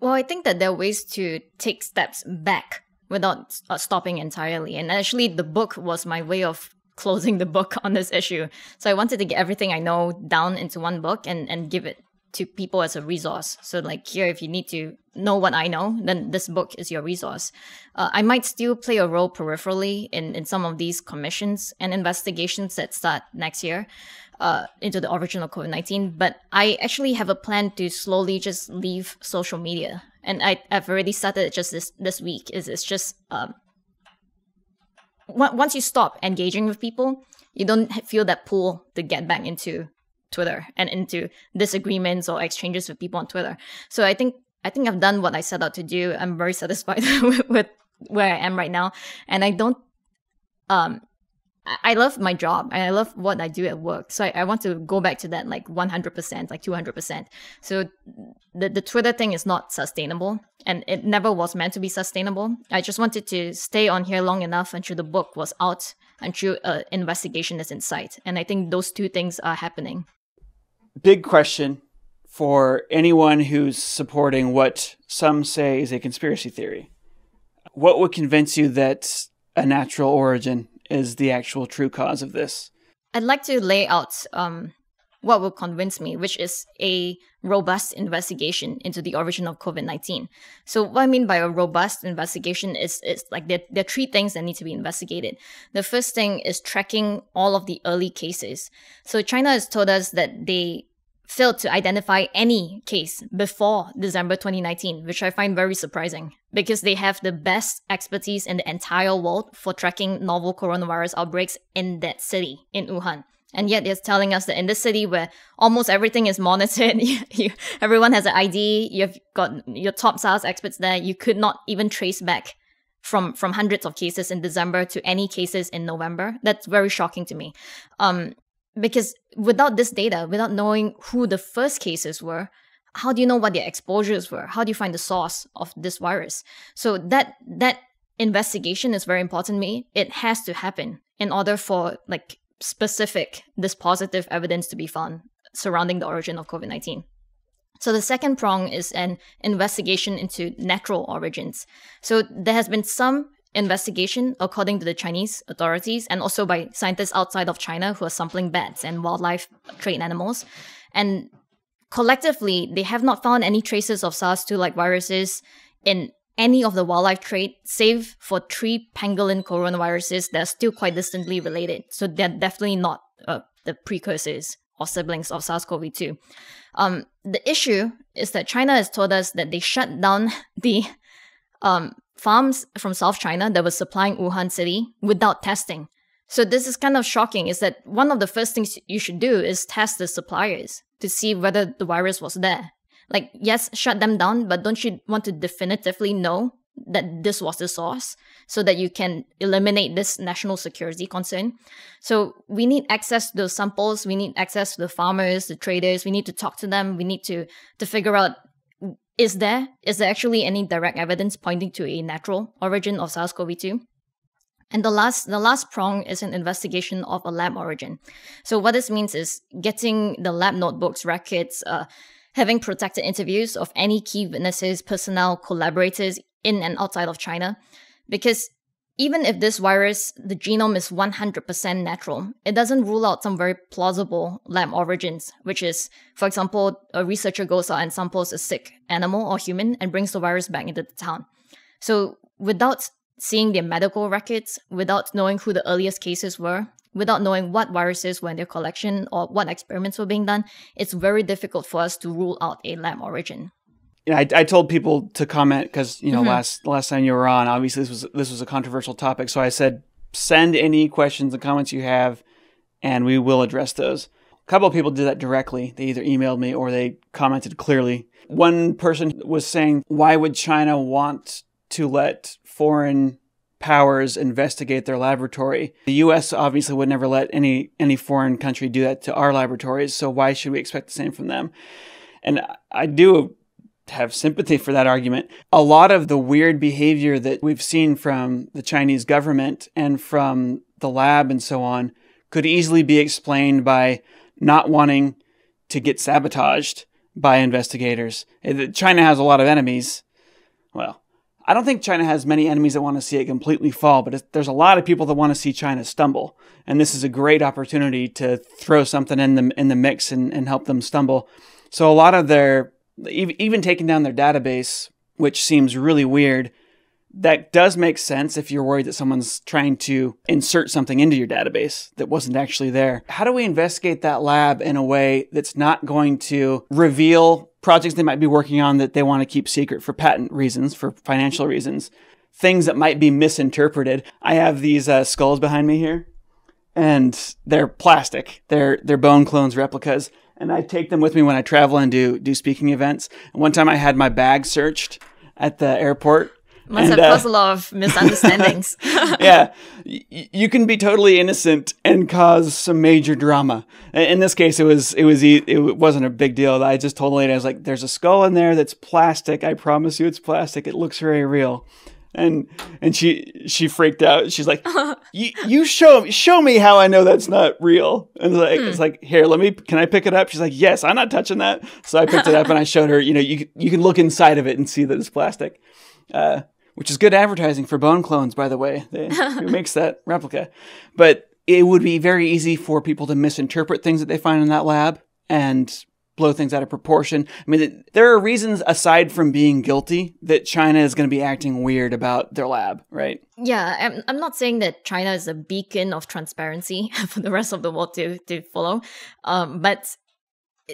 Well, I think that there are ways to take steps back without uh, stopping entirely. And actually, the book was my way of closing the book on this issue. So I wanted to get everything I know down into one book and, and give it to people as a resource. So like here, if you need to know what I know, then this book is your resource. Uh, I might still play a role peripherally in, in some of these commissions and investigations that start next year uh, into the original COVID-19, but I actually have a plan to slowly just leave social media. And I, I've already started just this, this week is it's just um, once you stop engaging with people, you don't feel that pull to get back into Twitter and into disagreements or exchanges with people on Twitter. So I think I think I've done what I set out to do. I'm very satisfied with, where I am right now, and I don't um I love my job and I love what I do at work. So I, I want to go back to that like 100%, like 200%. So the, the Twitter thing is not sustainable and it never was meant to be sustainable. I just wanted to stay on here long enough until the book was out, until uh, investigation is in sight. And I think those two things are happening. Big question for anyone who's supporting what some say is a conspiracy theory. What would convince you that a natural origin is the actual true cause of this? I'd like to lay out um, what will convince me, which is a robust investigation into the origin of COVID 19. So, what I mean by a robust investigation is, is like there, there are three things that need to be investigated. The first thing is tracking all of the early cases. So, China has told us that they failed to identify any case before December 2019, which I find very surprising because they have the best expertise in the entire world for tracking novel coronavirus outbreaks in that city, in Wuhan. And yet it's telling us that in this city where almost everything is monitored, you, you, everyone has an ID, you've got your top SARS experts there, you could not even trace back from from hundreds of cases in December to any cases in November. That's very shocking to me. Um, because without this data, without knowing who the first cases were, how do you know what their exposures were? How do you find the source of this virus? So that that investigation is very important to me. It has to happen in order for like specific this positive evidence to be found surrounding the origin of COVID-19. So the second prong is an investigation into natural origins. So there has been some investigation, according to the Chinese authorities, and also by scientists outside of China who are sampling bats and wildlife trade animals. And collectively, they have not found any traces of SARS-2 like viruses in any of the wildlife trade, save for three pangolin coronaviruses that are still quite distantly related. So they're definitely not uh, the precursors or siblings of SARS-CoV-2. Um, the issue is that China has told us that they shut down the um, farms from South China that were supplying Wuhan City without testing. So this is kind of shocking is that one of the first things you should do is test the suppliers to see whether the virus was there. Like, yes, shut them down, but don't you want to definitively know that this was the source so that you can eliminate this national security concern. So we need access to those samples, we need access to the farmers, the traders, we need to talk to them, we need to to figure out is there is there actually any direct evidence pointing to a natural origin of SARS-CoV-2? And the last the last prong is an investigation of a lab origin. So what this means is getting the lab notebooks, records, uh, having protected interviews of any key witnesses, personnel, collaborators in and outside of China. Because even if this virus, the genome is 100% natural, it doesn't rule out some very plausible lab origins, which is, for example, a researcher goes out and samples a sick animal or human and brings the virus back into the town. So without seeing their medical records, without knowing who the earliest cases were, without knowing what viruses were in their collection or what experiments were being done, it's very difficult for us to rule out a lab origin. You know, I, I told people to comment because you know mm-hmm. last last time you were on, obviously this was this was a controversial topic. So I said send any questions and comments you have, and we will address those. A couple of people did that directly. They either emailed me or they commented clearly. One person was saying, "Why would China want to let foreign powers investigate their laboratory. The US obviously would never let any any foreign country do that to our laboratories, so why should we expect the same from them? And I do have sympathy for that argument. A lot of the weird behavior that we've seen from the Chinese government and from the lab and so on could easily be explained by not wanting to get sabotaged by investigators. China has a lot of enemies. Well, I don't think China has many enemies that want to see it completely fall, but there's a lot of people that want to see China stumble. And this is a great opportunity to throw something in the, in the mix and, and help them stumble. So a lot of their, even taking down their database, which seems really weird, that does make sense if you're worried that someone's trying to insert something into your database that wasn't actually there. How do we investigate that lab in a way that's not going to reveal projects they might be working on that they want to keep secret for patent reasons, for financial reasons, things that might be misinterpreted? I have these uh, skulls behind me here, and they're plastic. They're they're bone clones replicas, and I take them with me when I travel and do do speaking events. And one time I had my bag searched at the airport must and, have caused uh, a lot of misunderstandings. yeah, y- you can be totally innocent and cause some major drama. In this case, it was it was it wasn't a big deal. I just told the lady I was like, "There's a skull in there that's plastic. I promise you, it's plastic. It looks very real." And and she she freaked out. She's like, "You you show show me how I know that's not real." And it's like hmm. it's like here, let me. Can I pick it up? She's like, "Yes, I'm not touching that." So I picked it up and I showed her. You know, you you can look inside of it and see that it's plastic. Uh, which is good advertising for bone clones, by the way. They, who makes that replica? But it would be very easy for people to misinterpret things that they find in that lab and blow things out of proportion. I mean, there are reasons aside from being guilty that China is going to be acting weird about their lab, right? Yeah, I'm, I'm not saying that China is a beacon of transparency for the rest of the world to, to follow, um, but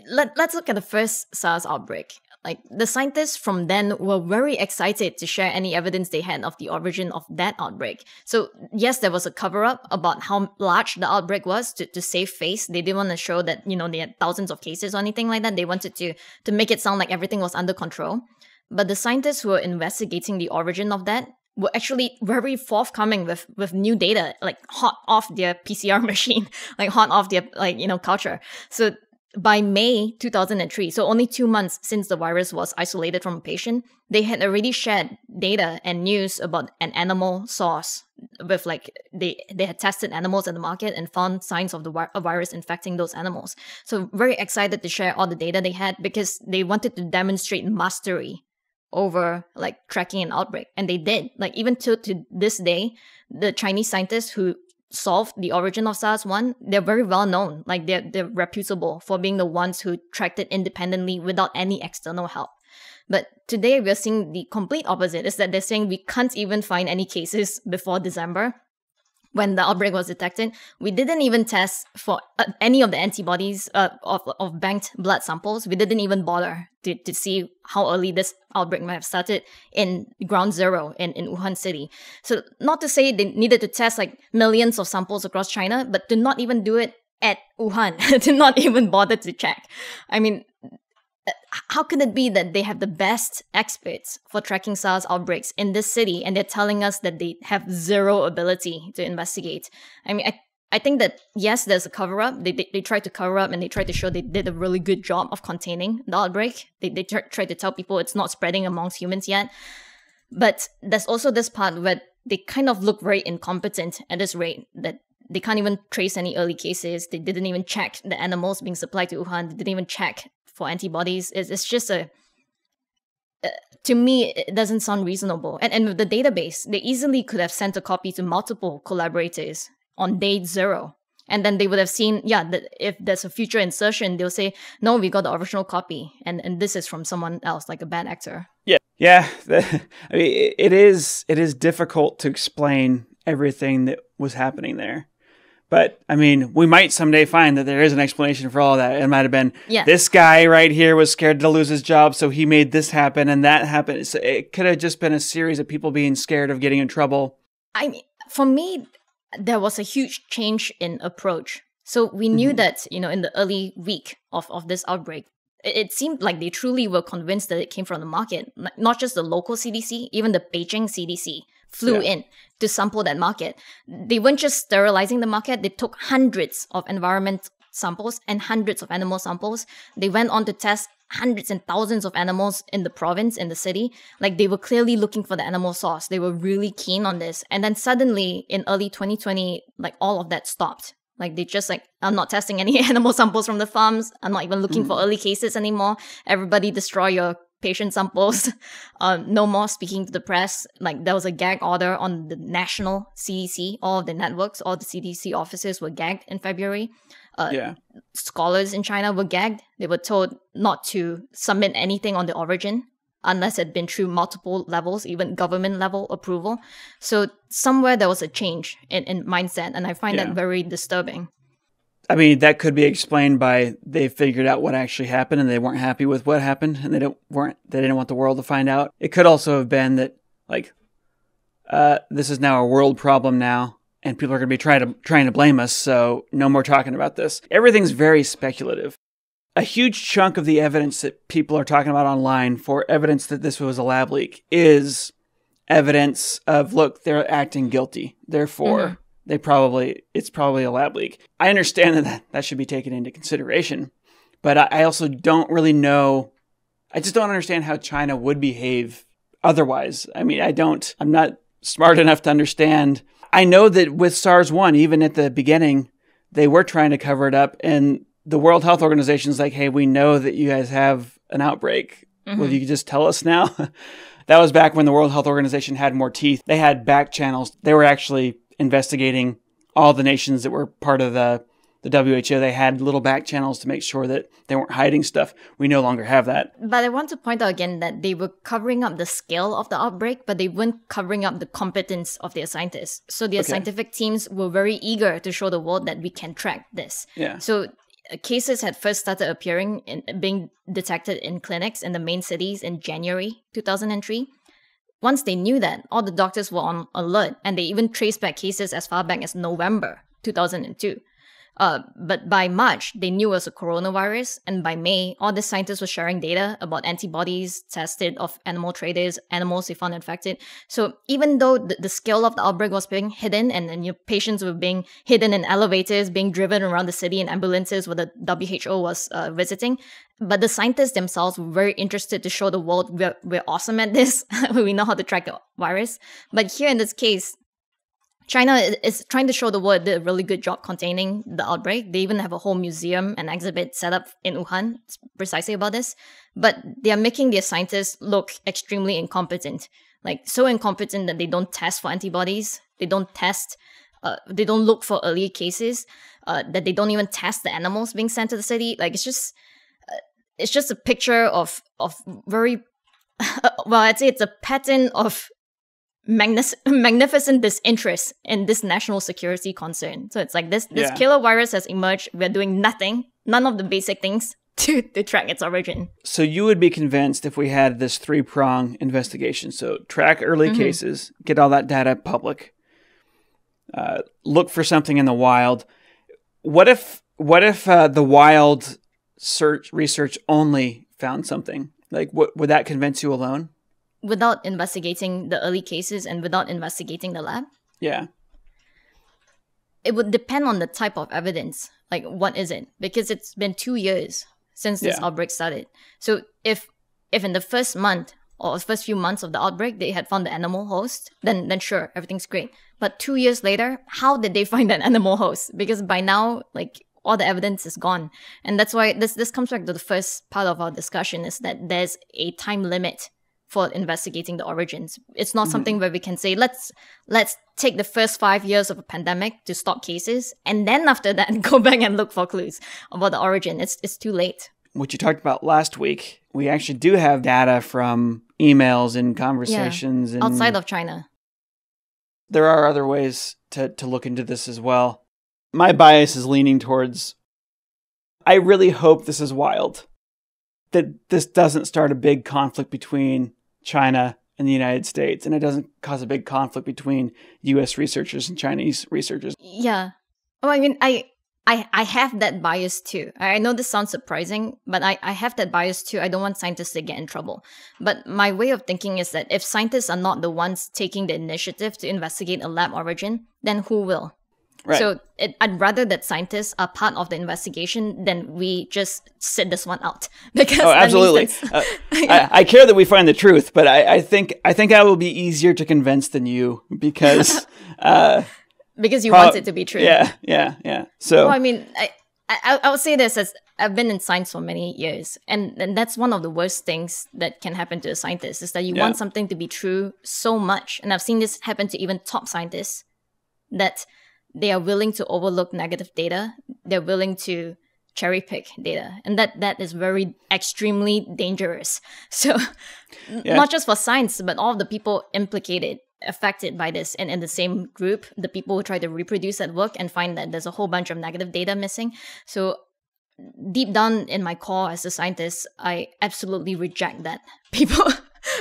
let, let's look at the first SARS outbreak. Like the scientists from then were very excited to share any evidence they had of the origin of that outbreak. So yes, there was a cover up about how large the outbreak was to, to save face. They didn't want to show that, you know, they had thousands of cases or anything like that. They wanted to to make it sound like everything was under control. But the scientists who were investigating the origin of that were actually very forthcoming with with new data, like hot off their PCR machine, like hot off their like you know culture. So by May 2003, so only two months since the virus was isolated from a patient, they had already shared data and news about an animal source with like they they had tested animals in the market and found signs of the vi- virus infecting those animals. So very excited to share all the data they had because they wanted to demonstrate mastery over like tracking an outbreak and they did like even to to this day the chinese scientists who solved the origin of SARS-1, they're very well known. Like they're they're reputable for being the ones who tracked it independently without any external help. But today we're seeing the complete opposite is that they're saying we can't even find any cases before December. When the outbreak was detected, we didn't even test for uh, any of the antibodies uh, of, of banked blood samples. We didn't even bother to, to see how early this outbreak might have started in ground zero in, in Wuhan city. So, not to say they needed to test like millions of samples across China, but to not even do it at Wuhan, to not even bother to check. I mean, how can it be that they have the best experts for tracking SARS outbreaks in this city and they're telling us that they have zero ability to investigate? I mean, I, I think that yes, there's a cover up. They, they, they tried to cover up and they tried to show they did a really good job of containing the outbreak. They, they t- tried to tell people it's not spreading amongst humans yet. But there's also this part where they kind of look very incompetent at this rate that they can't even trace any early cases. They didn't even check the animals being supplied to Wuhan. They didn't even check for antibodies is it's just a uh, to me it doesn't sound reasonable. And, and with the database they easily could have sent a copy to multiple collaborators on day zero. And then they would have seen yeah that if there's a future insertion they'll say no we got the original copy. And and this is from someone else like a bad actor. Yeah. Yeah. I mean it is it is difficult to explain everything that was happening there but I mean, we might someday find that there is an explanation for all that. It might have been yeah. this guy right here was scared to lose his job, so he made this happen and that happened. So it could have just been a series of people being scared of getting in trouble. I mean, for me, there was a huge change in approach. So we knew mm-hmm. that, you know, in the early week of, of this outbreak, it, it seemed like they truly were convinced that it came from the market, not just the local CDC, even the Beijing CDC flew yeah. in to sample that market. They weren't just sterilizing the market, they took hundreds of environment samples and hundreds of animal samples. They went on to test hundreds and thousands of animals in the province, in the city. Like they were clearly looking for the animal source. They were really keen on this. And then suddenly in early 2020, like all of that stopped. Like they just like, I'm not testing any animal samples from the farms. I'm not even looking mm. for early cases anymore. Everybody destroy your patient samples. Um, no more speaking to the press. Like there was a gag order on the national CDC. All of the networks, all the CDC offices were gagged in February. Uh, yeah. Scholars in China were gagged. They were told not to submit anything on the origin unless it had been through multiple levels, even government level approval. So somewhere there was a change in, in mindset, and I find yeah. that very disturbing. I mean, that could be explained by they figured out what actually happened and they weren't happy with what happened and they don't weren't they didn't want the world to find out. It could also have been that like uh, this is now a world problem now and people are going to be trying to trying to blame us, so no more talking about this. Everything's very speculative. A huge chunk of the evidence that people are talking about online for evidence that this was a lab leak is evidence of look, they're acting guilty. Therefore, mm-hmm they probably it's probably a lab leak. I understand that that should be taken into consideration, but I also don't really know. I just don't understand how China would behave otherwise. I mean, I don't. I'm not smart enough to understand. I know that with SARS one, even at the beginning, they were trying to cover it up, and the World Health Organization is like, "Hey, we know that you guys have an outbreak. Mm-hmm. Will you just tell us now?" that was back when the World Health Organization had more teeth. They had back channels. They were actually investigating all the nations that were part of the the WHO. They had little back channels to make sure that they weren't hiding stuff. We no longer have that. But I want to point out again that they were covering up the scale of the outbreak, but they weren't covering up the competence of their scientists. So their okay. scientific teams were very eager to show the world that we can track this. Yeah. So uh, cases had first started appearing in being detected in clinics in the main cities in January 2003. Once they knew that, all the doctors were on alert and they even traced back cases as far back as November 2002. Uh, but by March, they knew it was a coronavirus, and by May, all the scientists were sharing data about antibodies tested of animal traders, animals they found infected. So even though the, the scale of the outbreak was being hidden, and, and your patients were being hidden in elevators, being driven around the city in ambulances where the WHO was uh, visiting, but the scientists themselves were very interested to show the world we're, we're awesome at this. we know how to track the virus. But here in this case, China is trying to show the world did a really good job containing the outbreak. They even have a whole museum and exhibit set up in Wuhan precisely about this. But they are making their scientists look extremely incompetent. Like so incompetent that they don't test for antibodies. They don't test. Uh, they don't look for early cases. Uh, that they don't even test the animals being sent to the city. Like it's just, uh, it's just a picture of of very. well, I'd say it's a pattern of magnis- magnificent disinterest in this national security concern. So it's like this this Yeah. killer virus has emerged. We're doing nothing, none of the basic things to, to track its origin. So you would be convinced if we had this three prong investigation. So track early Mm-hmm. cases, get all that data public, uh, look for something in the wild. What if what if uh, the wild search research only found something? Like, what would that convince you alone? Without investigating the early cases and without investigating the lab, Yeah, it would depend on the type of evidence. Like, what is it? Because it's been two years since this Yeah. outbreak started. So if if in the first month or first few months of the outbreak they had found the animal host, then then sure, everything's great. But two years later, how did they find that animal host? Because by now, like all the evidence is gone, and that's why this this comes back to the first part of our discussion is that there's a time limit for investigating the origins. It's not something mm-hmm. where we can say let's let's take the first five years of a pandemic to stop cases, and then after that go back and look for clues about the origin. It's it's too late. what you talked about last week, we actually do have data from emails and conversations and Outside of China, there are other ways to, to look into this as well. My bias is leaning towards I really hope this is wild. That this doesn't start a big conflict between China and the United States and it doesn't cause a big conflict between US researchers and Chinese researchers. yeah. Oh, I mean, I. I, I have that bias too. I know this sounds surprising, but I, I have that bias too. I don't want scientists to get in trouble. But my way of thinking is that if scientists are not the ones taking the initiative to investigate a lab origin, then who will? Right. So it, I'd rather that scientists are part of the investigation than we just sit this one out. Because Oh, absolutely. Uh, I, I care that we find the truth, but I, I think I think I will be easier to convince than you because uh, because you prob- want it to be true. Yeah, yeah, yeah. So Well, I mean, I, I I would say this as I've been in science for many years, and, and that's one of the worst things that can happen to a scientist is that you Yeah. want something to be true so much, and I've seen this happen to even top scientists that they are willing to overlook negative data, they're willing to cherry pick data, and that that is very extremely dangerous. So, Yeah. not just for science, but all the people implicated affected by this and in the same group the people who try to reproduce that work and find that there's a whole bunch of negative data missing. So deep down in my core as a scientist i absolutely reject that. People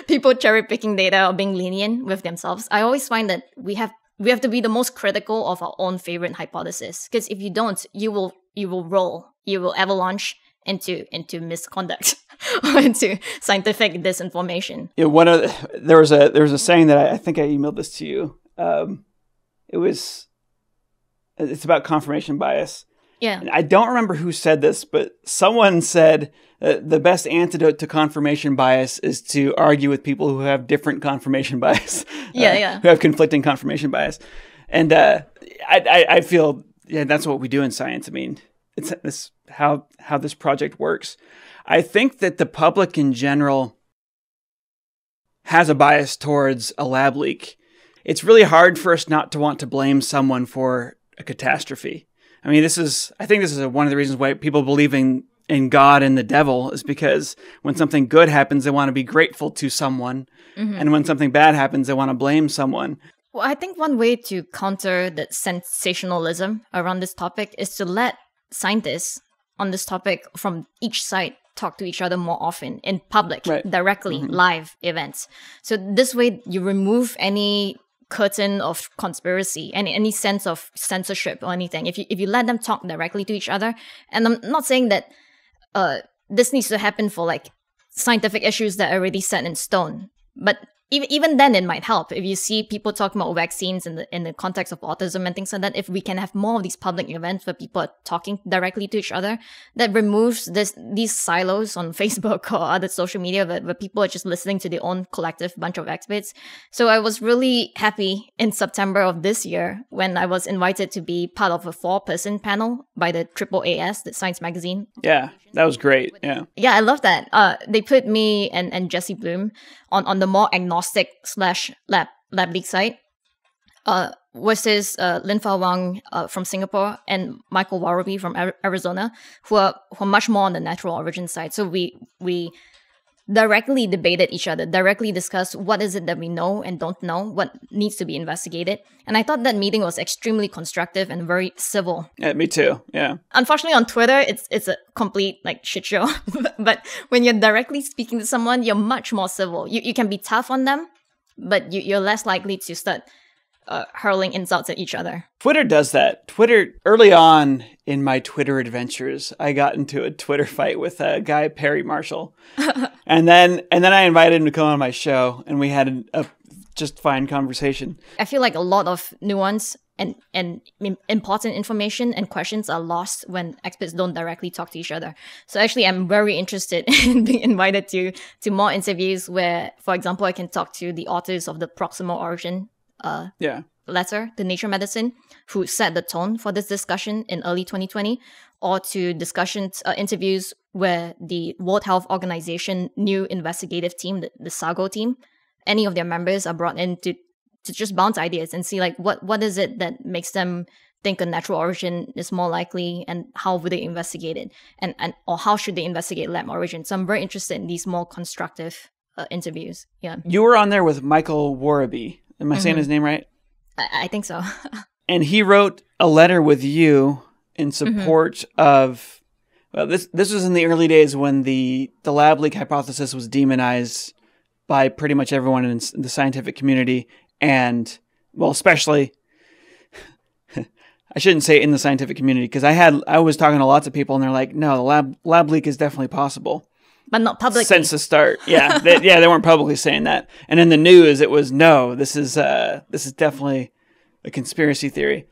people cherry picking data or being lenient with themselves. I always find that we have we have to be the most critical of our own favorite hypothesis because if you don't you will you will roll you will avalanche into into misconduct or into scientific disinformation Yeah, one of the, there was a there was a saying that I, I think I emailed this to you. Um, it was it's about confirmation bias. yeah And I don't remember who said this, but someone said uh, the best antidote to confirmation bias is to argue with people who have different confirmation bias. Yeah, uh, yeah. Who have conflicting confirmation bias, and uh, I, I I feel yeah that's what we do in science. I mean, it's this how how this project works. I think that the public in general has a bias towards a lab leak. It's really hard for us not to want to blame someone for a catastrophe. I mean, this is I think this is one of the reasons why people believe in in God and the devil is because when something good happens, they want to be grateful to someone, mm-hmm. and when something bad happens, they want to blame someone. Well, I think one way to counter that sensationalism around this topic is to let scientists on this topic from each side talk to each other more often in public, Right. directly, mm-hmm. live events. So this way, you remove any curtain of conspiracy and any sense of censorship or anything. If you if you let them talk directly to each other, and I'm not saying that uh, this needs to happen for like scientific issues that are already set in stone. But even even then, it might help if you see people talking about vaccines in the in the context of autism and things like that. If we can have more of these public events where people are talking directly to each other, that removes this these silos on Facebook or other social media where, where people are just listening to their own collective bunch of experts. So I was really happy in September of this year when I was invited to be part of a four person panel by the Triple AS, the Science magazine, Yeah, that was great. Yeah, yeah, I love that. Uh, they put me and, and Jesse Bloom on, on the more agnostic slash lab lab leak side. Uh, versus uh, Lin Fa Wang uh, from Singapore and Michael Worobey from Arizona, who are who are much more on the natural origin side. So we we directly debated each other, directly discussed what is it that we know and don't know, what needs to be investigated. And I thought that meeting was extremely constructive and very civil. Yeah, me too. Yeah. Unfortunately, on Twitter, it's it's a complete like shit show. but when you're directly speaking to someone, you're much more civil. You you can be tough on them, but you, you're less likely to start uh, hurling insults at each other. Twitter does that. Twitter, early on in my Twitter adventures, I got into a Twitter fight with a guy, Perry Marshall. and then and then I invited him to come on my show and we had a, a just fine conversation. I feel like a lot of nuance and and important information and questions are lost when experts don't directly talk to each other. So actually, I'm very interested in being invited to to more interviews where, for example, I can talk to the authors of the proximal origin uh, yeah. letter, the Nature Medicine, who set the tone for this discussion in early 2020, or to discussions, uh, interviews where the World Health Organization new investigative team, the, the SAGO team, any of their members are brought in to, to just bounce ideas and see like what what is it that makes them think a natural origin is more likely and how would they investigate it and, and or how should they investigate lab origin so i'm very interested in these more constructive uh, interviews yeah you were on there with michael Worobey Am I mm-hmm. saying his name right? I, I think so. and he wrote a letter with you in mm-hmm. support mm-hmm. of. Well, this this was in the early days when the the lab leak hypothesis was demonized by pretty much everyone in the scientific community, and well, especially. I shouldn't say in the scientific community because I had I was talking to lots of people and they're like, no, the lab lab leak is definitely possible but not publicly. Since the start, yeah, they, yeah, they weren't publicly saying that. And in the news, it was no, this is uh, this is definitely a conspiracy theory.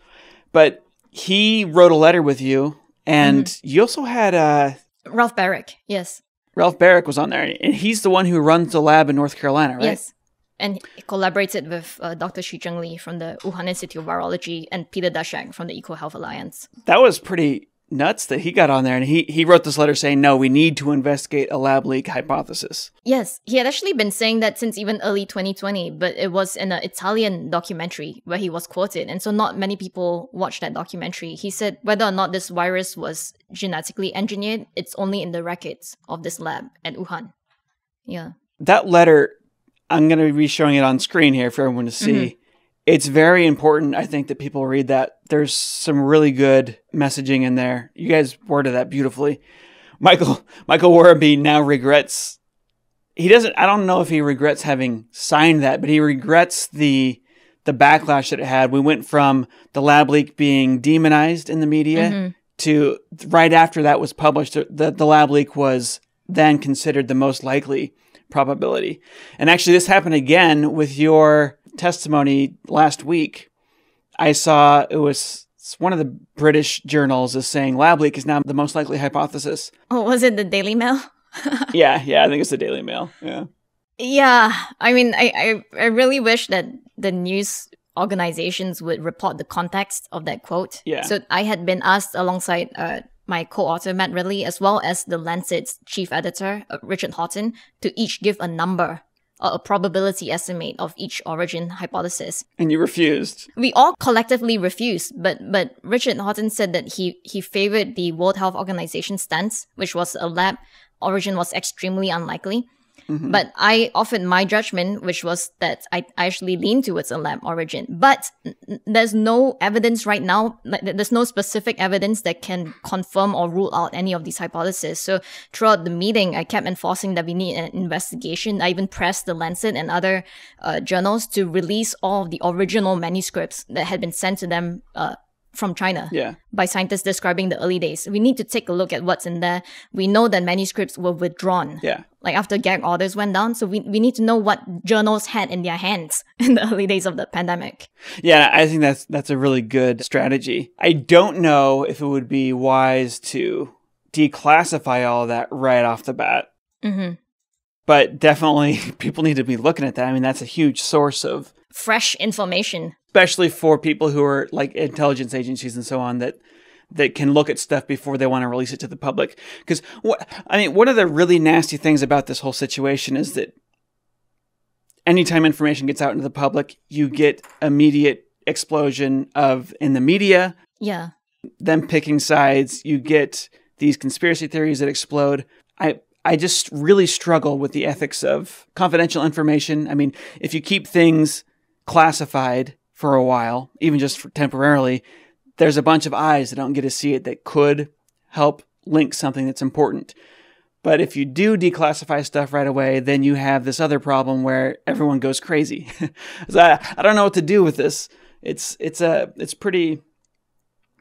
But he wrote a letter with you, and mm-hmm. you also had uh, Ralph Baric. Yes, Ralph Baric was on there, and he's the one who runs the lab in North Carolina, right? Yes. And he collaborated with uh, Dr. Shi Zhengli from the Wuhan Institute of Virology and Peter Daszak from the EcoHealth Alliance. That was pretty nuts that he got on there and he, he wrote this letter saying, no, we need to investigate a lab leak hypothesis. Yes, he had actually been saying that since even early 2020, but it was in an Italian documentary where he was quoted. And so not many people watched that documentary. He said whether or not this virus was genetically engineered, it's only in the records of this lab at Wuhan. Yeah. That letter, I'm going to be showing it on screen here for everyone to see. Mm-hmm it's very important, I think, that people read that. There's some really good messaging in there. You guys worded that beautifully. Michael Michael Worobey now regrets. He doesn't. I don't know if he regrets having signed that, but he regrets the the backlash that it had. We went from the lab leak being demonized in the media mm-hmm. to right after that was published, the, the lab leak was then considered the most likely probability. And actually, this happened again with your testimony last week, I saw it was one of the British journals is saying lab leak is now the most likely hypothesis. Oh, was it the Daily Mail? yeah, yeah, I think it's the Daily Mail. Yeah. Yeah, I mean, I, I, I really wish that the news organizations would report the context of that quote. Yeah. So I had been asked alongside uh, my co-author Matt Ridley, as well as the Lancet's chief editor uh, Richard Horton, to each give a number a probability estimate of each origin hypothesis. And you refused. We all collectively refused, but but Richard Horton said that he he favored the World Health Organization stance, which was a lab origin was extremely unlikely. Mm-hmm. But I offered my judgment, which was that I, actually lean towards a lab origin. But there's no evidence right now. There's no specific evidence that can confirm or rule out any of these hypotheses. So throughout the meeting, I kept enforcing that we need an investigation. I even pressed the Lancet and other uh, journals to release all of the original manuscripts that had been sent to them uh, from China yeah. by scientists describing the early days. We need to take a look at what's in there. We know that manuscripts were withdrawn. Yeah. Like after gag orders went down. So we, we need to know what journals had in their hands in the early days of the pandemic. Yeah, I think that's that's a really good strategy. I don't know if it would be wise to declassify all of that right off the bat. Mm-hmm. But definitely people need to be looking at that. I mean, that's a huge source of fresh information especially for people who are like intelligence agencies and so on that that can look at stuff before they want to release it to the public. Because what I mean, one of the really nasty things about this whole situation is that anytime information gets out into the public, you get immediate explosion of in the media. Yeah. Them picking sides. You get these conspiracy theories that explode. I I just really struggle with the ethics of confidential information. I mean, if you keep things classified for a while, even just for temporarily, there's a bunch of eyes that don't get to see it that could help link something that's important. But if you do declassify stuff right away, then you have this other problem where everyone goes crazy. so I, I don't know what to do with this. It's it's a it's pretty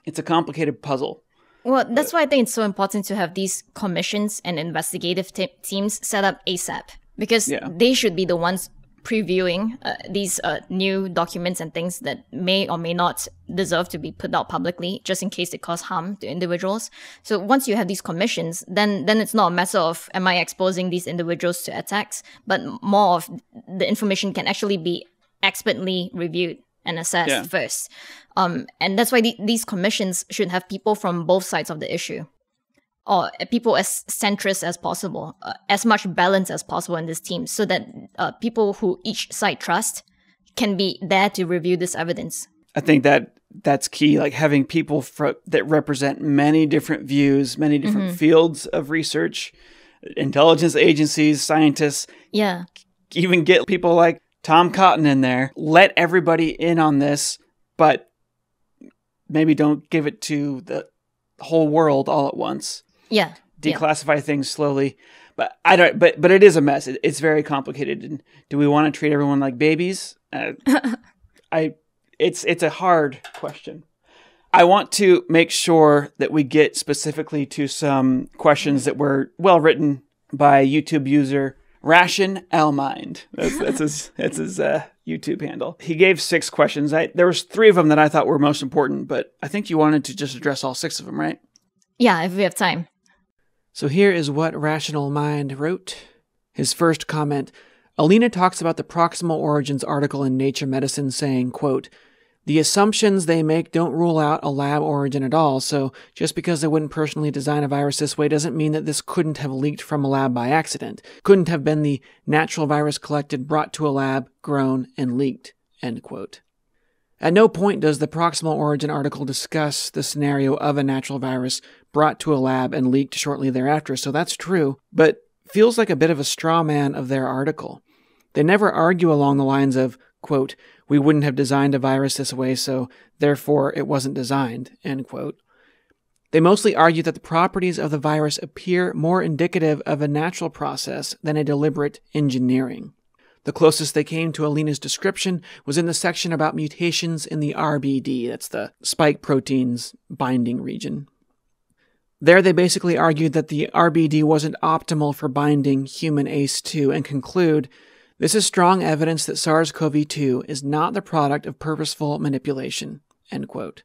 it's a complicated puzzle. Well, that's why I think it's so important to have these commissions and investigative teams set up ASAP because yeah. they should be the ones previewing uh, these uh, new documents and things that may or may not deserve to be put out publicly, just in case they cause harm to individuals. So once you have these commissions, then then it's not a matter of am I exposing these individuals to attacks, but more of the information can actually be expertly reviewed and assessed yeah. first. Um, and that's why the, these commissions should have people from both sides of the issue or people as centrist as possible, uh, as much balance as possible in this team, so that uh, people who each side trust can be there to review this evidence. I think that that's key. Like having people fr- that represent many different views, many different mm-hmm. fields of research, intelligence agencies, scientists. Yeah. Even get people like Tom Cotton in there. Let everybody in on this, but maybe don't give it to the whole world all at once. Yeah. Declassify yeah. things slowly. But I don't. But but it is a mess. It, it's very complicated. And do we want to treat everyone like babies? Uh, I. It's it's a hard question. I want to make sure that we get specifically to some questions that were well written by YouTube user Rational Mind. That's, that's his that's his uh, YouTube handle. He gave six questions. I, there was three of them that I thought were most important, but I think you wanted to just address all six of them, right? Yeah, if we have time. So here is what Rational Mind wrote. His first comment Alina talks about the proximal origins article in Nature Medicine saying, quote, the assumptions they make don't rule out a lab origin at all, so just because they wouldn't personally design a virus this way doesn't mean that this couldn't have leaked from a lab by accident. Couldn't have been the natural virus collected, brought to a lab, grown, and leaked. At no point does the proximal origin article discuss the scenario of a natural virus brought to a lab and leaked shortly thereafter, so that's true, but feels like a bit of a straw man of their article. They never argue along the lines of, quote, we wouldn't have designed a virus this way, so therefore it wasn't designed, end quote. They mostly argue that the properties of the virus appear more indicative of a natural process than a deliberate engineering. The closest they came to Alina's description was in the section about mutations in the RBD, that's the spike protein's binding region. There, they basically argued that the RBD wasn't optimal for binding human ACE2 and conclude this is strong evidence that SARS CoV 2 is not the product of purposeful manipulation. End quote.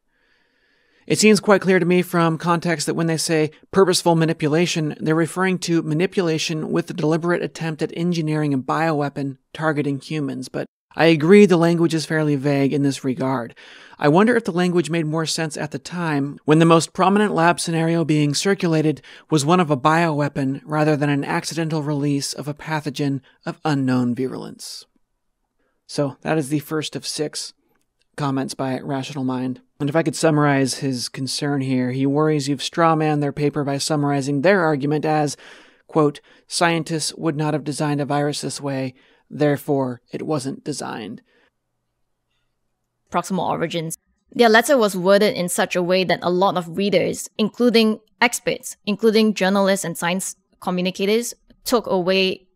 It seems quite clear to me from context that when they say purposeful manipulation, they're referring to manipulation with the deliberate attempt at engineering a bioweapon targeting humans, but I agree the language is fairly vague in this regard. I wonder if the language made more sense at the time when the most prominent lab scenario being circulated was one of a bioweapon rather than an accidental release of a pathogen of unknown virulence. So, that is the first of six comments by Rational Mind. And if I could summarize his concern here, he worries you've strawmanned their paper by summarizing their argument as, quote, scientists would not have designed a virus this way, therefore it wasn't designed. Proximal origins. Their letter was worded in such a way that a lot of readers, including experts, including journalists and science communicators, took away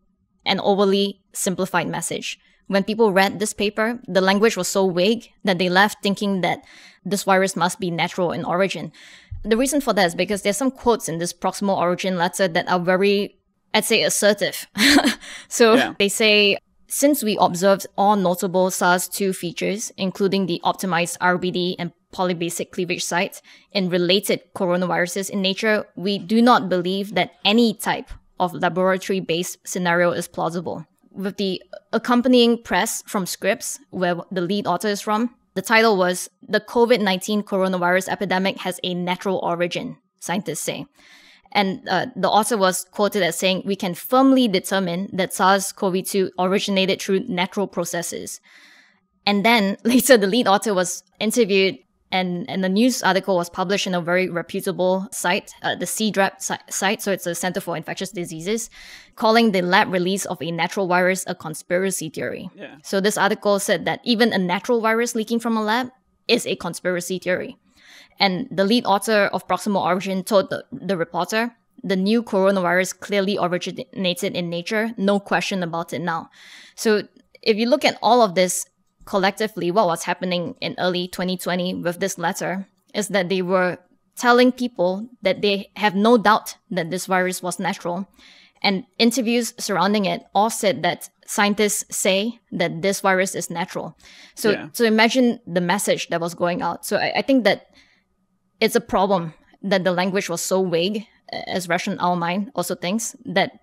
an overly simplified message when people read this paper, the language was so vague that they left thinking that this virus must be natural in origin. The reason for that is because there's some quotes in this proximal origin letter that are very, I'd say, assertive. so yeah. they say, since we observed all notable SARS-2 features, including the optimized RBD and polybasic cleavage sites in related coronaviruses in nature, we do not believe that any type of laboratory-based scenario is plausible with the accompanying press from Scripps, where the lead author is from. The title was The COVID 19 Coronavirus Epidemic Has a Natural Origin, scientists say. And uh, the author was quoted as saying, We can firmly determine that SARS CoV 2 originated through natural processes. And then later, the lead author was interviewed and and the news article was published in a very reputable site, uh, the CIDRAP site. So it's a Center for Infectious Diseases, calling the lab release of a natural virus a conspiracy theory. Yeah. So this article said that even a natural virus leaking from a lab is a conspiracy theory. And the lead author of Proximal Origin told the, the reporter, the new coronavirus clearly originated in nature, no question about it now. So if you look at all of this collectively, what was happening in early 2020 with this letter is that they were telling people that they have no doubt that this virus was natural. And interviews surrounding it all said that scientists say that this virus is natural. So, Yeah. so imagine the message that was going out. So I, I think that it's a problem that the language was so vague, uh, as Russian Allmine also thinks, that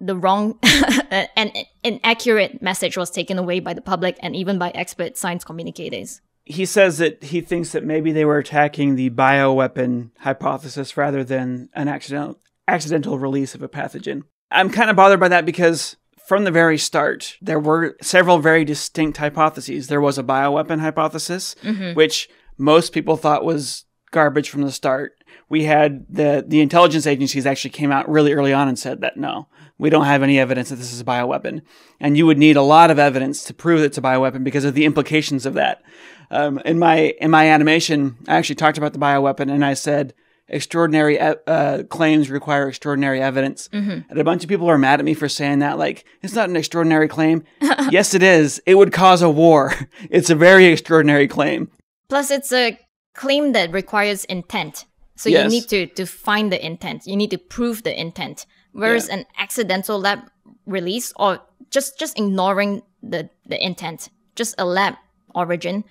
the wrong and inaccurate message was taken away by the public and even by expert science communicators. He says that he thinks that maybe they were attacking the bioweapon hypothesis rather than an accidental accidental release of a pathogen. I'm kind of bothered by that because from the very start, there were several very distinct hypotheses. There was a bioweapon hypothesis, mm-hmm. which most people thought was garbage from the start. We had the the intelligence agencies actually came out really early on and said that no, we don't have any evidence that this is a bioweapon, and you would need a lot of evidence to prove it's a bioweapon because of the implications of that. Um, in my in my animation, I actually talked about the bioweapon, and I said extraordinary e- uh, claims require extraordinary evidence. And a bunch of people are mad at me for saying that. Like, it's not an extraordinary claim. yes, it is. It would cause a war. It's a very extraordinary claim. Plus, it's a claim that requires intent. So Yes. you need to, to find the intent. You need to prove the intent. Whereas Yeah. an accidental lab release or just, just ignoring the, the intent, just a lab origin,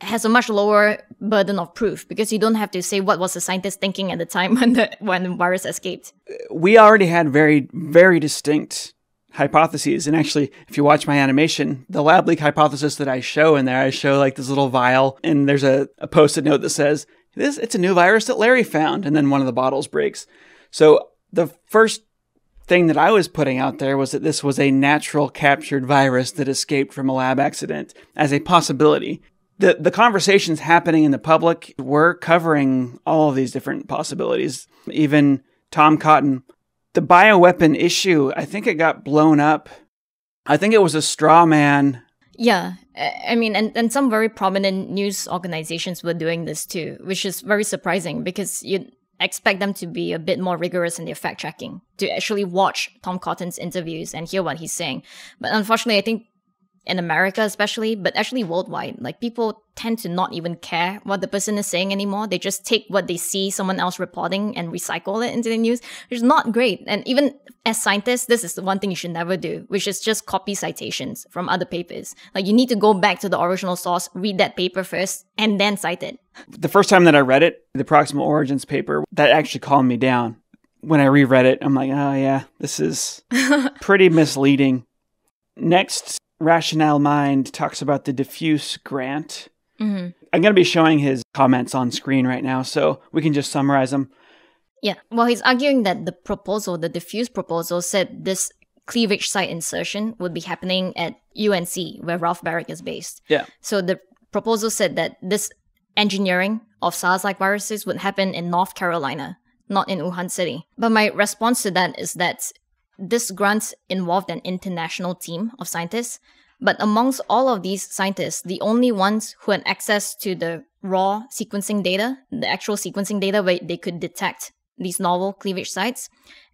has a much lower burden of proof because you don't have to say what was the scientist thinking at the time when the when the virus escaped. we already had very, very distinct hypotheses. And actually, if you watch my animation, the lab leak hypothesis that I show in there, I show like this little vial, and there's a, a post-it note that says, "This it's a new virus that Larry found," and then one of the bottles breaks. So the first thing that I was putting out there was that this was a natural captured virus that escaped from a lab accident as a possibility. The, the conversations happening in the public were covering all of these different possibilities. Even Tom Cotton, the bioweapon issue, I think it got blown up. I think it was a straw man. Yeah, I mean, and, and some very prominent news organizations were doing this too, which is very surprising because you'd expect them to be a bit more rigorous in their fact checking, to actually watch Tom Cotton's interviews and hear what he's saying. But unfortunately, I think in America especially, but actually worldwide, like people tend to not even care what the person is saying anymore. They just take what they see someone else reporting and recycle it into the news, which is not great. And even as scientists, this is the one thing you should never do, which is just copy citations from other papers. Like you need to go back to the original source, read that paper first, and then cite it. The first time that I read it, the Proximal Origins paper, that actually calmed me down. When I reread it, I'm like, oh yeah, this is pretty misleading. Next, Rationale Mind talks about the diffuse grant. Mm-hmm. I'm going to be showing his comments on screen right now, so we can just summarize them. Yeah. Well, he's arguing that the proposal, the diffuse proposal, said this cleavage site insertion would be happening at UNC, where Ralph Barrick is based. Yeah. So the proposal said that this engineering of SARS-like viruses would happen in North Carolina, not in Wuhan City. But my response to that is that this grant involved an international team of scientists. But amongst all of these scientists, the only ones who had access to the raw sequencing data, the actual sequencing data where they could detect these novel cleavage sites,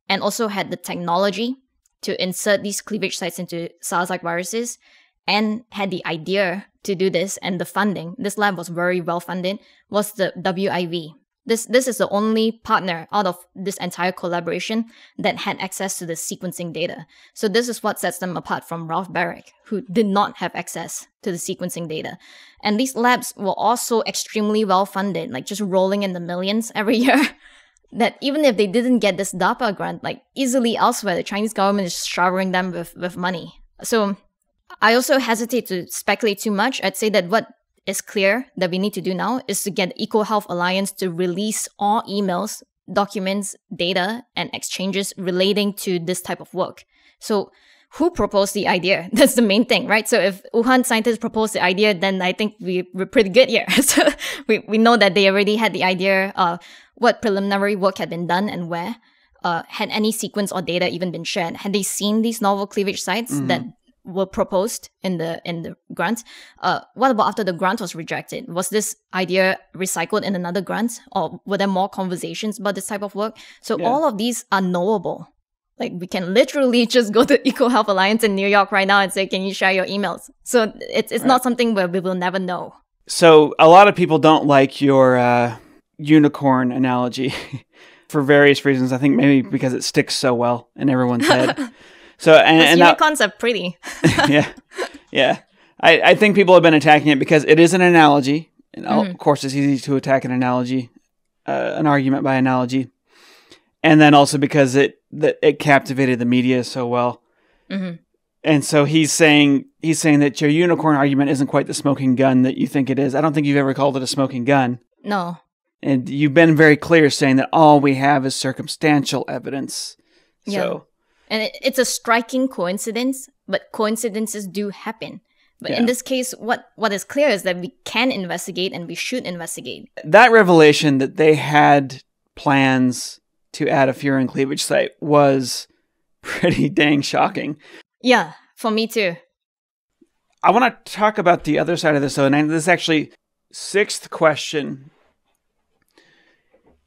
and also had the technology to insert these cleavage sites into SARS-like viruses, and had the idea to do this and the funding. This lab was very well funded. Was the WIV. This this is the only partner out of this entire collaboration that had access to the sequencing data. So this is what sets them apart from Ralph Barrick, who did not have access to the sequencing data. And these labs were also extremely well funded, like just rolling in the millions every year. that even if they didn't get this DARPA grant, like easily elsewhere, the Chinese government is showering them with, with money. So I also hesitate to speculate too much. I'd say that what is clear that we need to do now is to get Eco Health Alliance to release all emails, documents, data, and exchanges relating to this type of work. So who proposed the idea? That's the main thing, right? So if Wuhan scientists proposed the idea, then I think we, we're pretty good here. so we, we know that they already had the idea, uh, what preliminary work had been done and where. Uh, had any sequence or data even been shared? Had they seen these novel cleavage sites mm-hmm. that were proposed in the in the grant? Uh, what about after the grant was rejected? Was this idea recycled in another grant, or were there more conversations about this type of work? So yeah. all of these are knowable. Like we can literally just go to Eco Health Alliance in New York right now and say, "Can you share your emails?" So it's it's right. not something where we will never know. So a lot of people don't like your uh, unicorn analogy for various reasons. I think maybe because it sticks so well in everyone's head. So and, and unicorns that, are pretty. yeah, yeah. I, I think people have been attacking it because it is an analogy. And mm-hmm. Of course, it's easy to attack an analogy, uh, an argument by analogy, and then also because it that it captivated the media so well. Mm-hmm. And so he's saying he's saying that your unicorn argument isn't quite the smoking gun that you think it is. I don't think you've ever called it a smoking gun. No. And you've been very clear saying that all we have is circumstantial evidence. Yeah. So and it, it's a striking coincidence, but coincidences do happen. But yeah. in this case, what, what is clear is that we can investigate and we should investigate. That revelation that they had plans to add a furin cleavage site was pretty dang shocking. Yeah, for me too. I want to talk about the other side of this, though, and this is actually sixth question.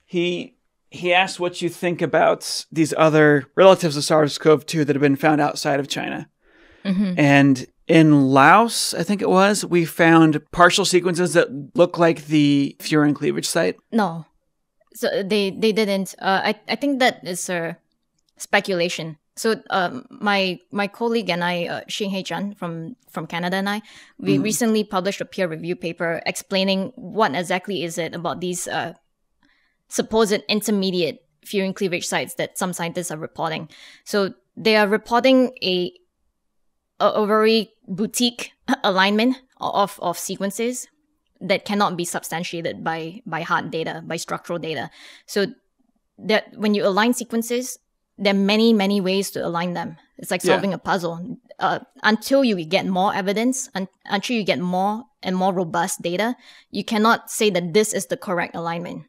He he asked what you think about these other relatives of SARS-CoV-2 that have been found outside of China. Mm-hmm. And in Laos, I think it was, we found partial sequences that look like the furin cleavage site. No, so they they didn't. Uh, I I think that is a speculation. So um, my my colleague and I, uh, Hei Chan from from Canada, and I, we mm. recently published a peer review paper explaining what exactly is it about these uh, supposed intermediate furin cleavage sites that some scientists are reporting. So they are reporting a a, a very boutique alignment of, of sequences that cannot be substantiated by by hard data, by structural data. So that when you align sequences, there are many many ways to align them. It's like solving yeah. a puzzle. Uh, until you get more evidence, un- until you get more and more robust data, you cannot say that this is the correct alignment.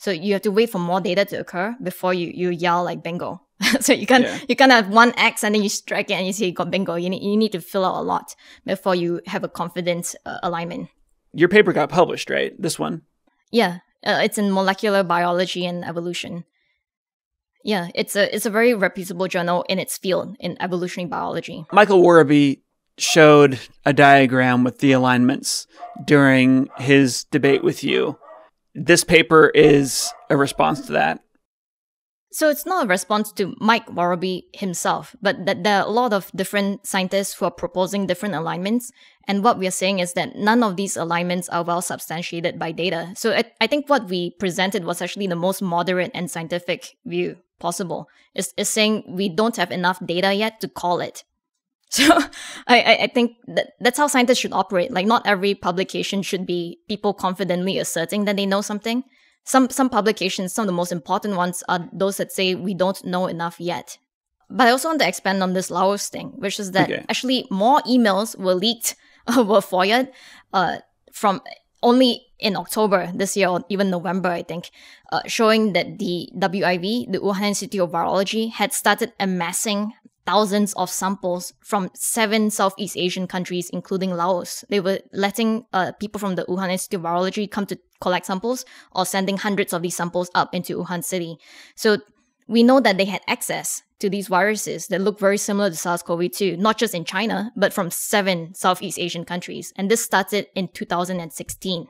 So you have to wait for more data to occur before you, you yell like bingo. so you can yeah. you can have one X and then you strike it and you say you got bingo. You need, you need to fill out a lot before you have a confident uh, alignment. Your paper got published, right? This one. Yeah, uh, it's in molecular biology and evolution. Yeah, it's a it's a very reputable journal in its field in evolutionary biology. Michael Worobey showed a diagram with the alignments during his debate with you this paper is a response to that. So it's not a response to Mike Worobey himself, but that there are a lot of different scientists who are proposing different alignments. And what we are saying is that none of these alignments are well substantiated by data. So I, I think what we presented was actually the most moderate and scientific view possible. Is is saying we don't have enough data yet to call it. So I, I think that that's how scientists should operate. Like not every publication should be people confidently asserting that they know something. Some some publications, some of the most important ones are those that say we don't know enough yet. But I also want to expand on this Laos thing, which is that okay. actually more emails were leaked, uh, were foiled uh, from only in October this year or even November, I think, uh, showing that the WIV, the Wuhan Institute of Virology, had started amassing thousands of samples from seven Southeast Asian countries, including Laos. They were letting uh, people from the Wuhan Institute of Virology come to collect samples or sending hundreds of these samples up into Wuhan city. So we know that they had access to these viruses that look very similar to SARS CoV 2, not just in China, but from seven Southeast Asian countries. And this started in 2016.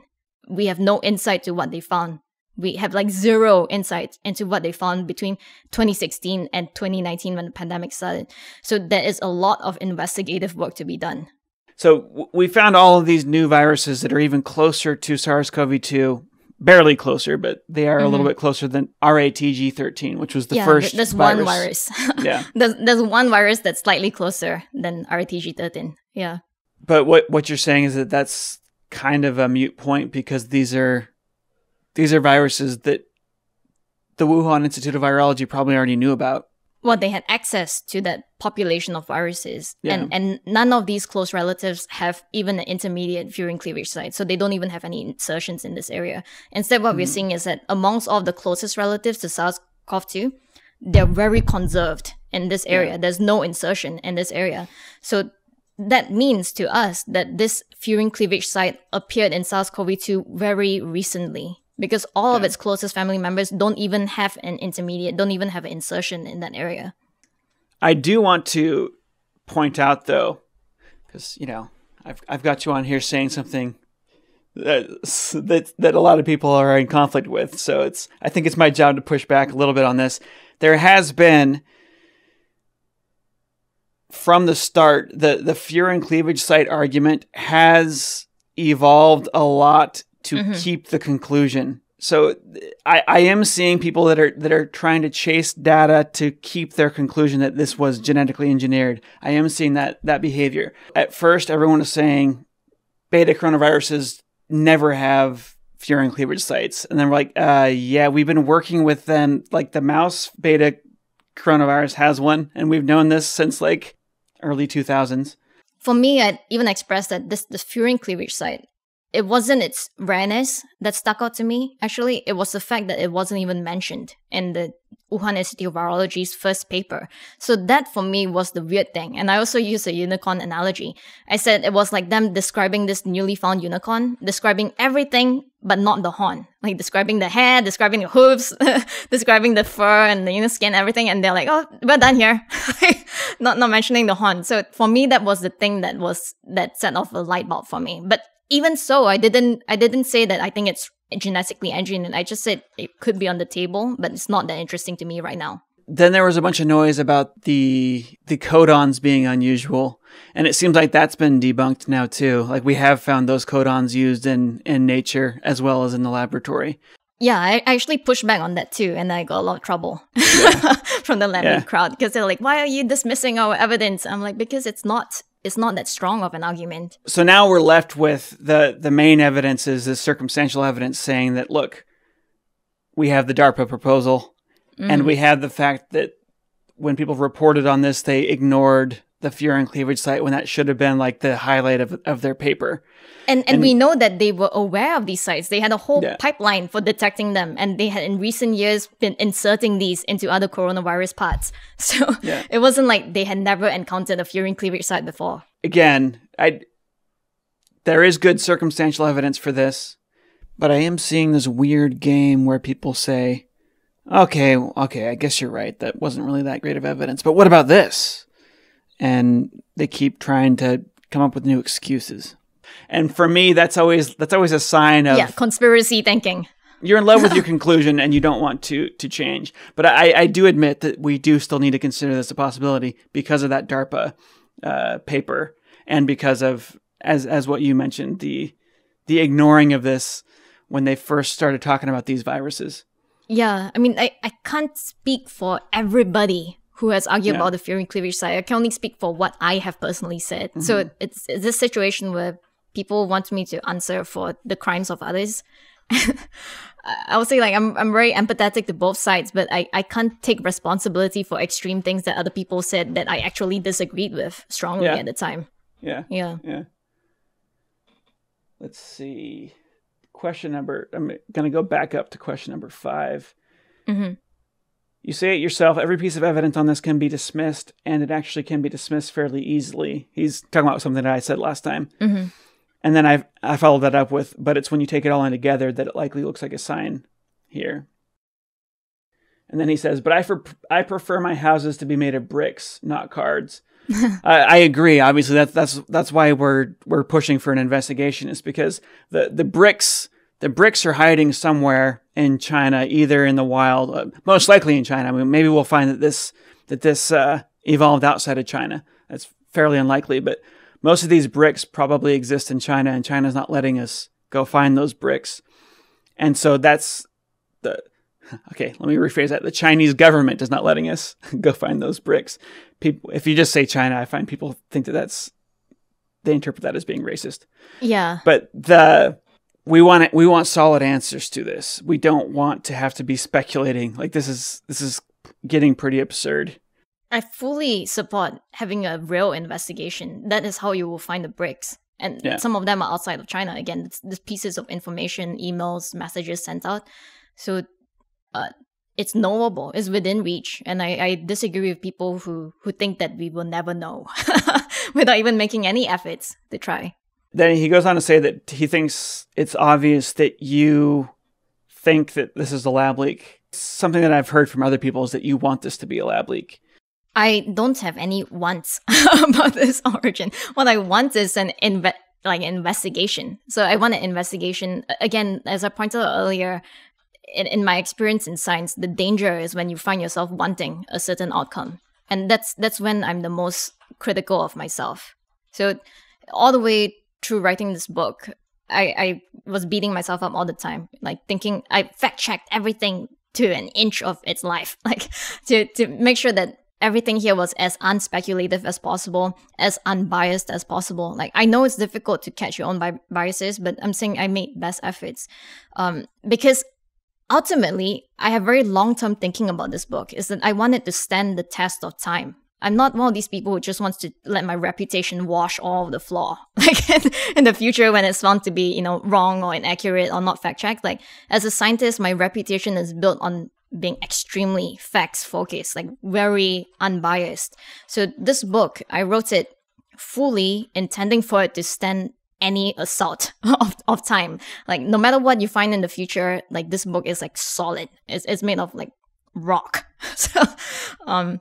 We have no insight to what they found we have like zero insight into what they found between 2016 and 2019 when the pandemic started. So there is a lot of investigative work to be done. So we found all of these new viruses that are even closer to SARS-CoV-2 barely closer, but they are mm-hmm. a little mm-hmm. bit closer than RATG13, which was the yeah, first. There's virus. one virus. yeah. There's, there's one virus that's slightly closer than RATG13. Yeah. But what what you're saying is that that's kind of a mute point because these are these are viruses that the Wuhan Institute of Virology probably already knew about. well, they had access to that population of viruses, Yeah. and and none of these close relatives have even an intermediate furin cleavage site, so they don't even have any insertions in this area. Instead, what we're Mm. seeing is that amongst all the closest relatives to SARS-CoV-2, they're very conserved in this area. There's no insertion in this area, so that means to us that this furin cleavage site appeared in SARS-CoV-2 very recently because all of its closest family members don't even have an intermediate, don't even have an insertion in that area. I do want to point out though, because you know I've I've got you on here saying something that that that a lot of people are in conflict with. So it's I think it's my job to push back a little bit on this. There has been from the start the the furin cleavage site argument has evolved a lot to keep the conclusion. So I, I am seeing people that are that are trying to chase data to keep their conclusion that this was genetically engineered. I am seeing that that behavior. At first, everyone was saying beta coronaviruses never have furin cleavage sites, and then we're like, uh, yeah, we've been working with them. Like the mouse beta coronavirus has one, and we've known this since like early two thousands. For me, I'd even expressed that this the furin cleavage site, it wasn't its rareness that stuck out to me. Actually, it was the fact that it wasn't even mentioned in the Wuhan Institute of Virology's first paper. So that for me was the weird thing. And I also used a unicorn analogy. I said it was like them describing this newly found unicorn, describing everything but not the horn. Like describing the hair, describing the hooves, describing the fur and the skin, everything. And they're like, oh, we're done here. not not mentioning the horn. So for me, that was the thing that was that set off a light bulb for me. But even so, I didn't I didn't say that I think it's genetically engineered. I just said it could be on the table, but it's not that interesting to me right now. then there was a bunch of noise about the the codons being unusual and it seems like that's been debunked now too like we have found those codons used in in nature as well as in the laboratory Yeah, I actually pushed back on that too, and I got a lot of trouble from the lab Yeah. crowd because they're like, "Why are you dismissing our evidence?" I'm like, "Because it's not it's not that strong of an argument." so now we're left with the the main evidence is the circumstantial evidence saying that look we have the darpa proposal and mm-hmm. we have the fact that when people reported on this they ignored the furin cleavage site when that should have been like the highlight of, of their paper And, and we know that they were aware of these sites. They had a whole Yeah. pipeline for detecting them, and they had in recent years been inserting these into other coronavirus parts. So Yeah. it wasn't like they had never encountered a furin cleavage site before. again, I there is good circumstantial evidence for this, but I am seeing this weird game where people say, "Okay, okay, I guess you're right. That wasn't really that great of evidence, but what about this?" And they keep trying to come up with new excuses. And for me, that's always that's always a sign of yeah, conspiracy thinking. you're in love with your conclusion and you don't want to to change. But I, I do admit that we do still need to consider this a possibility because of that DARPA uh, paper and because of as as what you mentioned the the ignoring of this when they first started talking about these viruses. Yeah, I mean, I, I can't speak for everybody who has argued Yeah. about the furin cleavage side. I can only speak for what I have personally said. So Mm-hmm. it's, it's this situation where people want me to answer for the crimes of others. I would say like I'm I'm very empathetic to both sides, but I, I can't take responsibility for extreme things that other people said that I actually disagreed with strongly Yeah. at the time. Yeah. Yeah. Yeah. Let's see. Question number. I'm going to go back up to question number 5 Mhm. You say it yourself. Every piece of evidence on this can be dismissed, and it actually can be dismissed fairly easily. He's talking about something that I said last time. Mhm. And then I I followed that up with, but it's when you take it all in together that it likely looks like a sign here. And then he says, but I, for, I prefer my houses to be made of bricks, not cards. I, I agree. Obviously, that's that's that's why we're we're pushing for an investigation. Is because the the bricks the bricks are hiding somewhere in China, either in the wild, uh, most likely in China. I mean, maybe we'll find that this that this uh, evolved outside of China. That's fairly unlikely, but most of these bricks probably exist in China, and China's not letting us go find those bricks. And so that's the okay. Let me rephrase that: the Chinese government is not letting us go find those bricks. People, if you just say China, I find people think that that's they interpret that as being racist. Yeah. But the we want it, we want solid answers to this. We don't want to have to be speculating. Like this is this is getting pretty absurd. I fully support having a real investigation. That is how you will find the bricks. And Yeah. some of them are outside of China. Again, it's, it's pieces of information, emails, messages sent out. So uh, it's knowable, it's within reach. And I, I disagree with people who, who think that we will never know without even making any efforts to try. Then he goes on to say that he thinks it's obvious that you think that this is a lab leak. Something that I've heard from other people is that you want this to be a lab leak. I don't have any wants about this origin. What I want is an inve- like investigation. So I want an investigation. Again, as I pointed out earlier, in, in my experience in science, the danger is when you find yourself wanting a certain outcome, and that's that's when I'm the most critical of myself. So all the way through writing this book, I, I was beating myself up all the time, like thinking I fact checked everything to an inch of its life, like to to make sure that everything here was as unspeculative as possible, as unbiased as possible. Like I know it's difficult to catch your own bi- biases, but I'm saying I made best efforts, um, because ultimately I have very long term thinking about this book. Is that I wanted to stand the test of time. I'm not one of these people who just wants to let my reputation wash all the flaw. Like in, in the future when it's found to be, you know, wrong or inaccurate or not fact checked. Like as a scientist, my reputation is built on being extremely facts focused, like very unbiased. So this book, I wrote it fully intending for it to stand any assault of, of time. Like no matter what you find in the future, like this book is like solid. It's, it's made of like rock. so um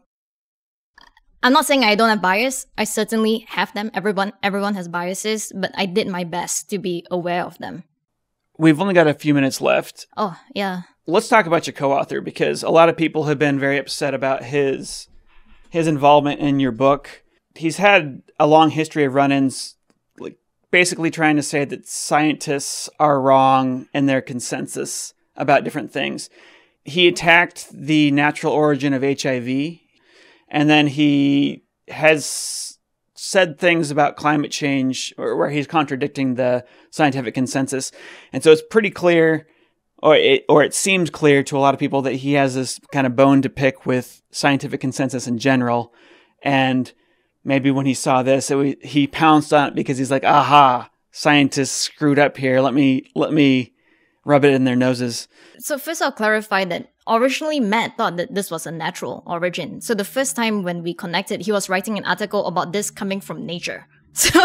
I'm not saying I don't have bias. I certainly have them. Everyone everyone has biases, but I did my best to be aware of them. We've only got a few minutes left. Oh, yeah. Let's talk about your co-author because a lot of people have been very upset about his his involvement in your book. He's had a long history of run-ins like basically trying to say that scientists are wrong in their consensus about different things. He attacked the natural origin of HIV and then he has said things about climate change where he's contradicting the scientific consensus. And so it's pretty clear or it or it seems clear to a lot of people that he has this kind of bone to pick with scientific consensus in general. And maybe when he saw this, it, he pounced on it because he's like, "Aha, scientists screwed up here. Let me let me rub it in their noses." So first I'll clarify that originally Matt thought that this was a natural origin. So the first time when we connected, he was writing an article about this coming from nature. So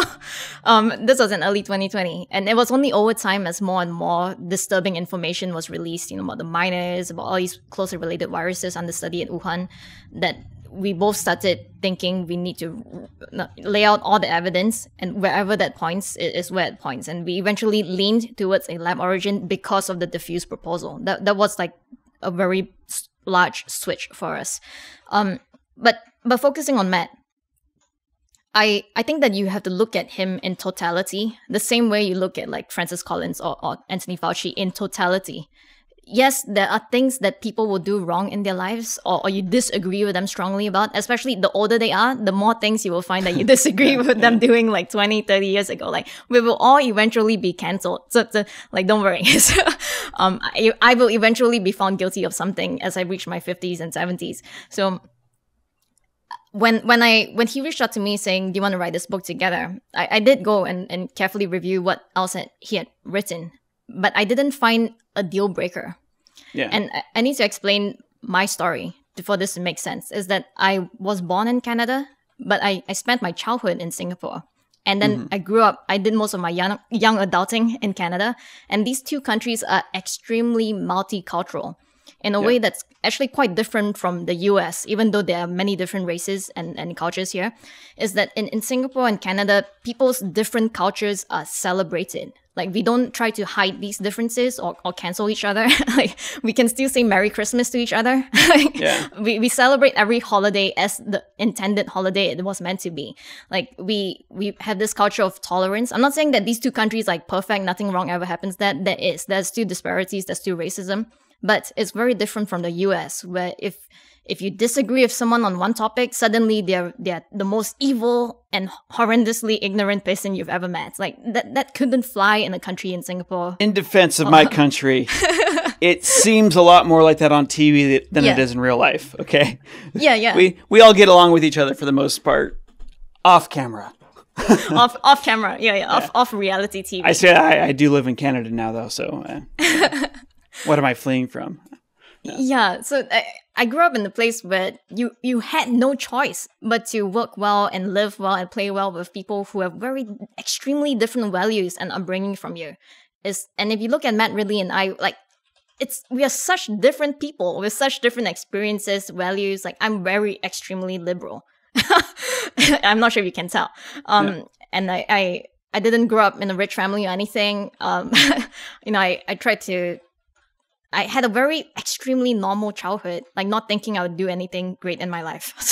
um, this was in early 2020. And it was only over time as more and more disturbing information was released, you know, about the miners, about all these closely related viruses under study at Wuhan, that we both started thinking we need to lay out all the evidence and wherever that points is where it points. And we eventually leaned towards a lab origin because of the diffuse proposal. That, that was like a very large switch for us. Um, but but focusing on Matt, I I think that you have to look at him in totality, the same way you look at like Francis Collins or, or Anthony Fauci in totality. Yes, there are things that people will do wrong in their lives or, or you disagree with them strongly about, especially the older they are, the more things you will find that you disagree with them doing like 20, 30 years ago. Like we will all eventually be cancelled. So, so like don't worry. So, um I, I will eventually be found guilty of something as I reach my 50s and 70s. So when when I when he reached out to me saying, "Do you want to write this book together?" I, I did go and, and carefully review what else had, he had written, but I didn't find a deal breaker. Yeah. And I, need to explain my story to- for this to make sense. Is that I was born in Canada, but I, I spent my childhood in Singapore. And then mm-hmm. I grew up, I did most of my young, young adulting in Canada. And these two countries are extremely multicultural in a way that's actually quite different from the US, even though there are many different races and, and cultures here, is that in, in Singapore and Canada, people's different cultures are celebrated. Like we don't try to hide these differences or, or cancel each other. like we can still say Merry Christmas to each other. Like, Yeah. we, we celebrate every holiday as the intended holiday it was meant to be. Like we we have this culture of tolerance. I'm not saying that these two countries like perfect, nothing wrong ever happens. That there is. There's still disparities, there's still racism. But it's very different from the US, where if if you disagree with someone on one topic, suddenly they're they're the most evil and horrendously ignorant person you've ever met. Like that that couldn't fly in a country in Singapore. In defense of my country, it seems a lot more like that on TV than Yeah. it is in real life. Okay. Yeah, yeah. We we all get along with each other for the most part, off camera. off off camera. Yeah, yeah. Off off reality TV. I say I, I do live in Canada now though, so uh, what am I fleeing from? Yeah, so I, I grew up in a place where you you had no choice but to work well and live well and play well with people who have very extremely different values and upbringing from you. Is and if you look at Matt Ridley and I, like it's we are such different people with such different experiences, values. Like I'm very extremely liberal. I'm not sure if you can tell. Um, and I, I I didn't grow up in a rich family or anything. Um, you know, I I tried to I had a very extremely normal childhood, like not thinking I would do anything great in my life.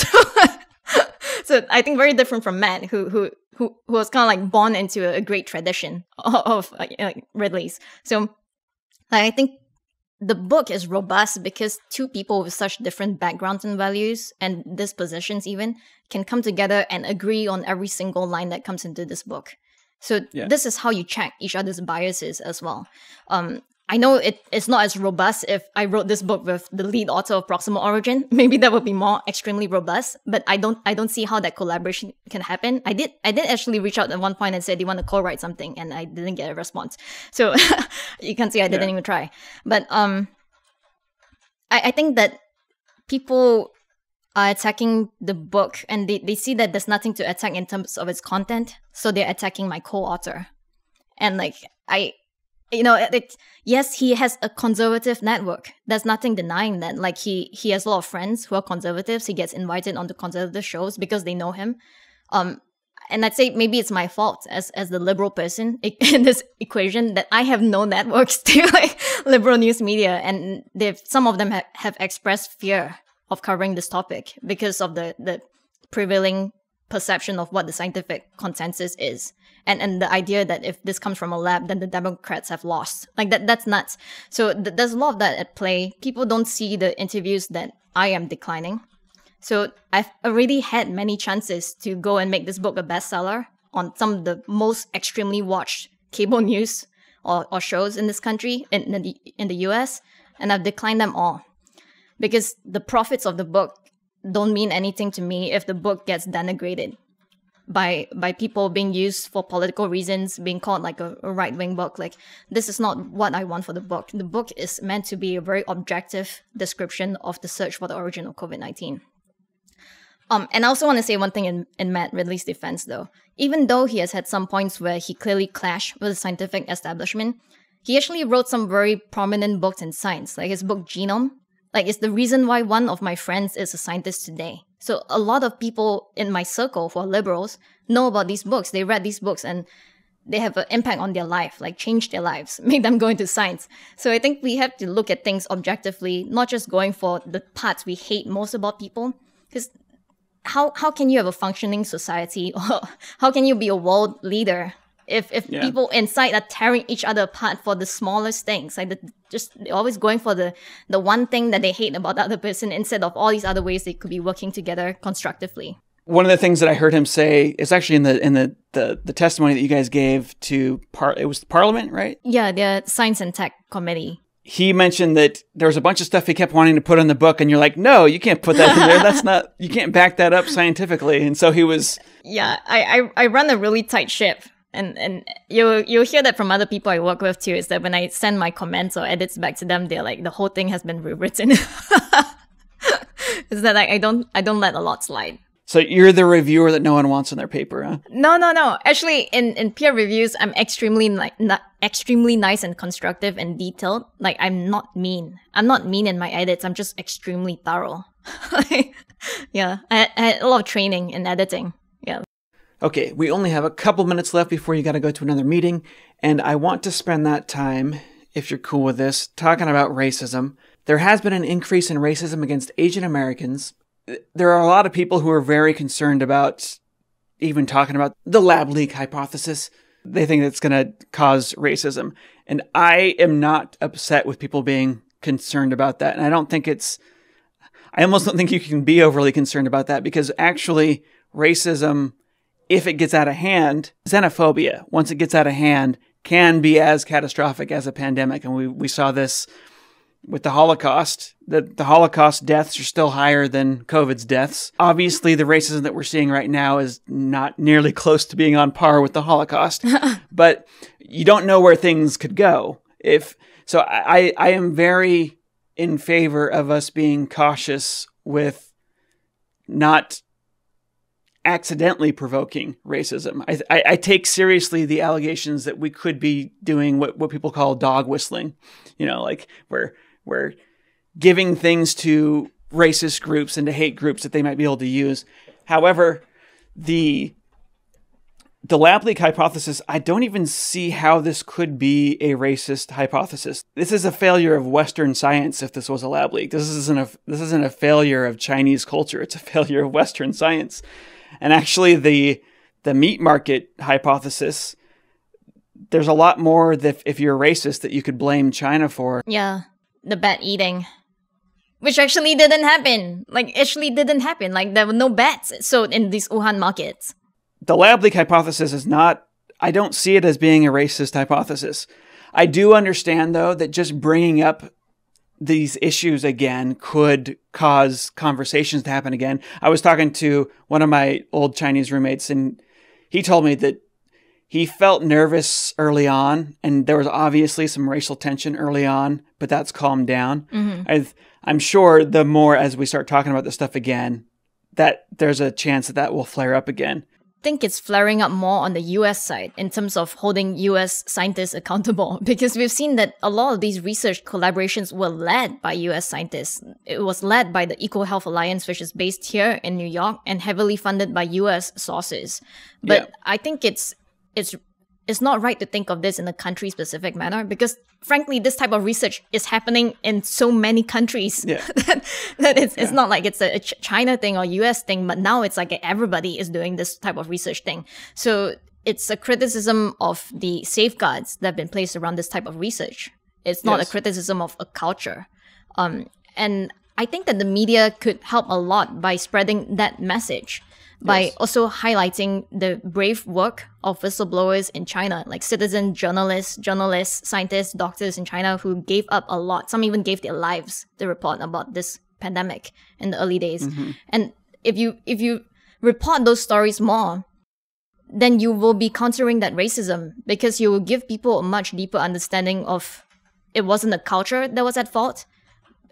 So, so I think very different from Matt, who who who, who was kind of like born into a, great tradition of, of like, like Ridley's. So like, I think the book is robust because two people with such different backgrounds and values and dispositions even can come together and agree on every single line that comes into this book. So Yeah. this is how you check each other's biases as well. Um, I know it, it's not as robust if I wrote this book with the lead author of Proximal Origin. Maybe that would be more extremely robust, but I don't I don't see how that collaboration can happen. I did I did actually reach out at one point and said you want to co-write something and I didn't get a response. So you can see I didn't Yeah. even try. But um I, I think that people are attacking the book and they, they see that there's nothing to attack in terms of its content, so they're attacking my co-author. And like I you know, it, yes, he has a conservative network. There's nothing denying that. Like he he has a lot of friends who are conservatives. He gets invited onto conservative shows because they know him. Um, and I'd say maybe it's my fault as as the liberal person in this equation that I have no networks to like liberal news media, and they've some of them ha- have expressed fear of covering this topic because of the the prevailing perception of what the scientific consensus is. And and the idea that if this comes from a lab then the democrats have lost. Like that that's nuts. So th- there's a lot of that at play. People don't see the interviews that i am declining. So i've already had many chances to go and make this book a bestseller on some of the most extremely watched cable news or, or shows in this country in, in the in the us and i've declined them all. Because the profits of the book don't mean anything to me if the book gets denigrated by by people being used for political reasons, being called like a, a right wing book. Like this is not what I want for the book. The book is meant to be a very objective description of the search for the origin of COVID nineteen. Um, and I also want to say one thing in, in Matt Ridley's defense, though. Even though he has had some points where he clearly clashed with the scientific establishment, he actually wrote some very prominent books in science, like his book Genome. Like, it's the reason why one of my friends is a scientist today. So, a lot of people in my circle who are liberals know about these books. They read these books and they have an impact on their life, like change their lives, make them go into science. So I think we have to look at things objectively, not just going for the parts we hate most about people. Because how how can you have a functioning society or how can you be a world leader if if Yeah. people inside are tearing each other apart for the smallest things like the, just always going for the the one thing that they hate about the other person instead of all these other ways they could be working together constructively One of the things that I heard him say is actually in the in the the, the testimony that you guys gave to par it was Parliament, right? yeah the science and tech committee He mentioned that there was a bunch of stuff he kept wanting to put in the book, and you're like, no, you can't put that in there. That's not you can't back that up scientifically. And so he was yeah I, I i run a really tight ship and and you'll you'll hear that from other people i work with too is that when i send my comments or edits back to them they're like the whole thing has been rewritten. Is that like i don't i don't let a lot slide. So you're the reviewer that no one wants in their paper, huh? no no no. Actually in in peer reviews i'm extremely like not extremely nice and constructive and detailed. Like i'm not mean. I'm not mean in my edits. I'm just extremely thorough. Yeah. I, I had a lot of training in editing Okay, we only have a couple minutes left before you got to go to another meeting, and I want to spend that time, if you're cool with this, talking about racism. There has been an increase in racism against Asian Americans. There are a lot of people who are very concerned about even talking about the lab leak hypothesis. They think that's going to cause racism. And I am not upset with people being concerned about that. And I don't think it's, I almost don't think you can be overly concerned about that because actually, racism if it gets out of hand, xenophobia, once it gets out of hand, can be as catastrophic as a pandemic. And we, we saw this with the Holocaust. The, the Holocaust deaths are still higher than COVID's deaths. Obviously, the racism that we're seeing right now is not nearly close to being on par with the Holocaust, but you don't know where things could go. If so, I, I am very in favor of us being cautious with not accidentally provoking racism. I, I, I, take seriously the allegations that we could be doing what, what people call dog whistling. You know, like we're we're giving things to racist groups and to hate groups that they might be able to use. However, the the lab leak hypothesis, I don't even see how this could be a racist hypothesis. This is a failure of Western science if this was a lab leak. This isn't a this isn't a failure of Chinese culture. It's a failure of Western science. And actually the the meat market hypothesis, there's a lot more that if you're racist that you could blame China for. Yeah. The bat eating. Which actually didn't happen. Like actually didn't happen. Like there were no bats sold in these Wuhan markets the lab leak hypothesis is not, I don't see it as being a racist hypothesis. I do understand, though, that just bringing up these issues again could cause conversations to happen again. I was talking to one of my old Chinese roommates, and he told me that he felt nervous early on, and there was obviously some racial tension early on, but that's calmed down. Mm-hmm. I, am sure the more as we start talking about this stuff again, that there's a chance that that will flare up again think it's flaring up more on the US side in terms of holding US scientists accountable because we've seen that a lot of these research collaborations were led by US scientists. It was led by the EcoHealth Alliance, which is based here in New York and heavily funded by US sources. But yeah. I think it's it's it's not right to think of this in a country specific manner because frankly this type of research is happening in so many countries yeah. that, that it's, yeah. it's not like it's a, a, china thing or us thing but now it's like everybody is doing this type of research thing so it's a criticism of the safeguards that have been placed around this type of research it's not yes. a criticism of a culture um, and i think that the media could help a lot by spreading that message by yes. also highlighting the brave work of whistleblowers in China, like citizen journalists, journalists, scientists, doctors in China who gave up a lot. Some even gave their lives to report about this pandemic in the early days. Mm-hmm. And if you if you report those stories more, then you will be countering that racism because you will give people a much deeper understanding of it wasn't the culture that was at fault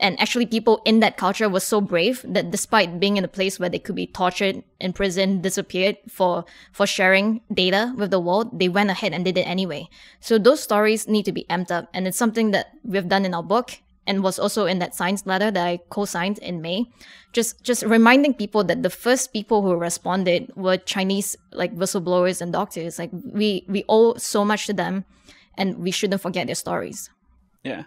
and actually people in that culture were so brave that despite being in a place where they could be tortured in prison disappeared for for sharing data with the world they went ahead and did it anyway so those stories need to be amped up and it's something that we've done in our book and was also in that science letter that I co-signed in May. Just just reminding people that the first people who responded were Chinese like whistleblowers and doctors. Like we we owe so much to them and we shouldn't forget their stories. Yeah.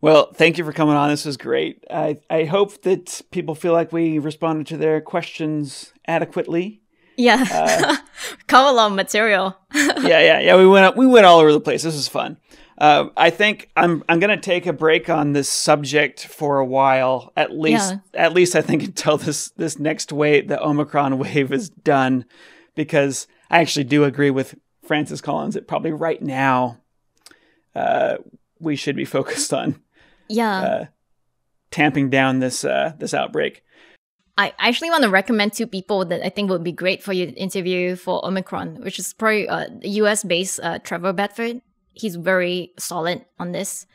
Well, thank you for coming on. This was great. I, I hope that people feel like we responded to their questions adequately. Yeah, uh, cover a material. yeah, yeah, yeah. We went we went all over the place. This was fun. Uh, I think I'm I'm gonna take a break on this subject for a while, at least yeah. at least I think until this this next wave, the Omicron wave, is done, because I actually do agree with Francis Collins that probably right now, uh, we should be focused on yeah uh, tamping down this uh, this outbreak. I actually want to recommend two people that I think would be great for you to interview for Omicron, which is probably uh, US based uh, Trevor Bedford. He's very solid on this.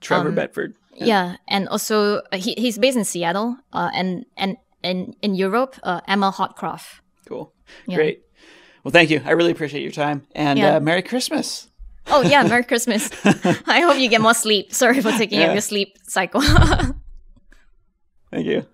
Trevor um, Bedford. Yeah. yeah. and also uh, he, he's based in Seattle, uh, and and and in Europe, uh, Emma Hotcroft. Cool, yeah. great. Well, thank you. I really appreciate your time, and yeah. uh, Merry Christmas. Oh yeah, Merry Christmas. I hope you get more sleep. Sorry for taking yeah. up your sleep cycle. Thank you.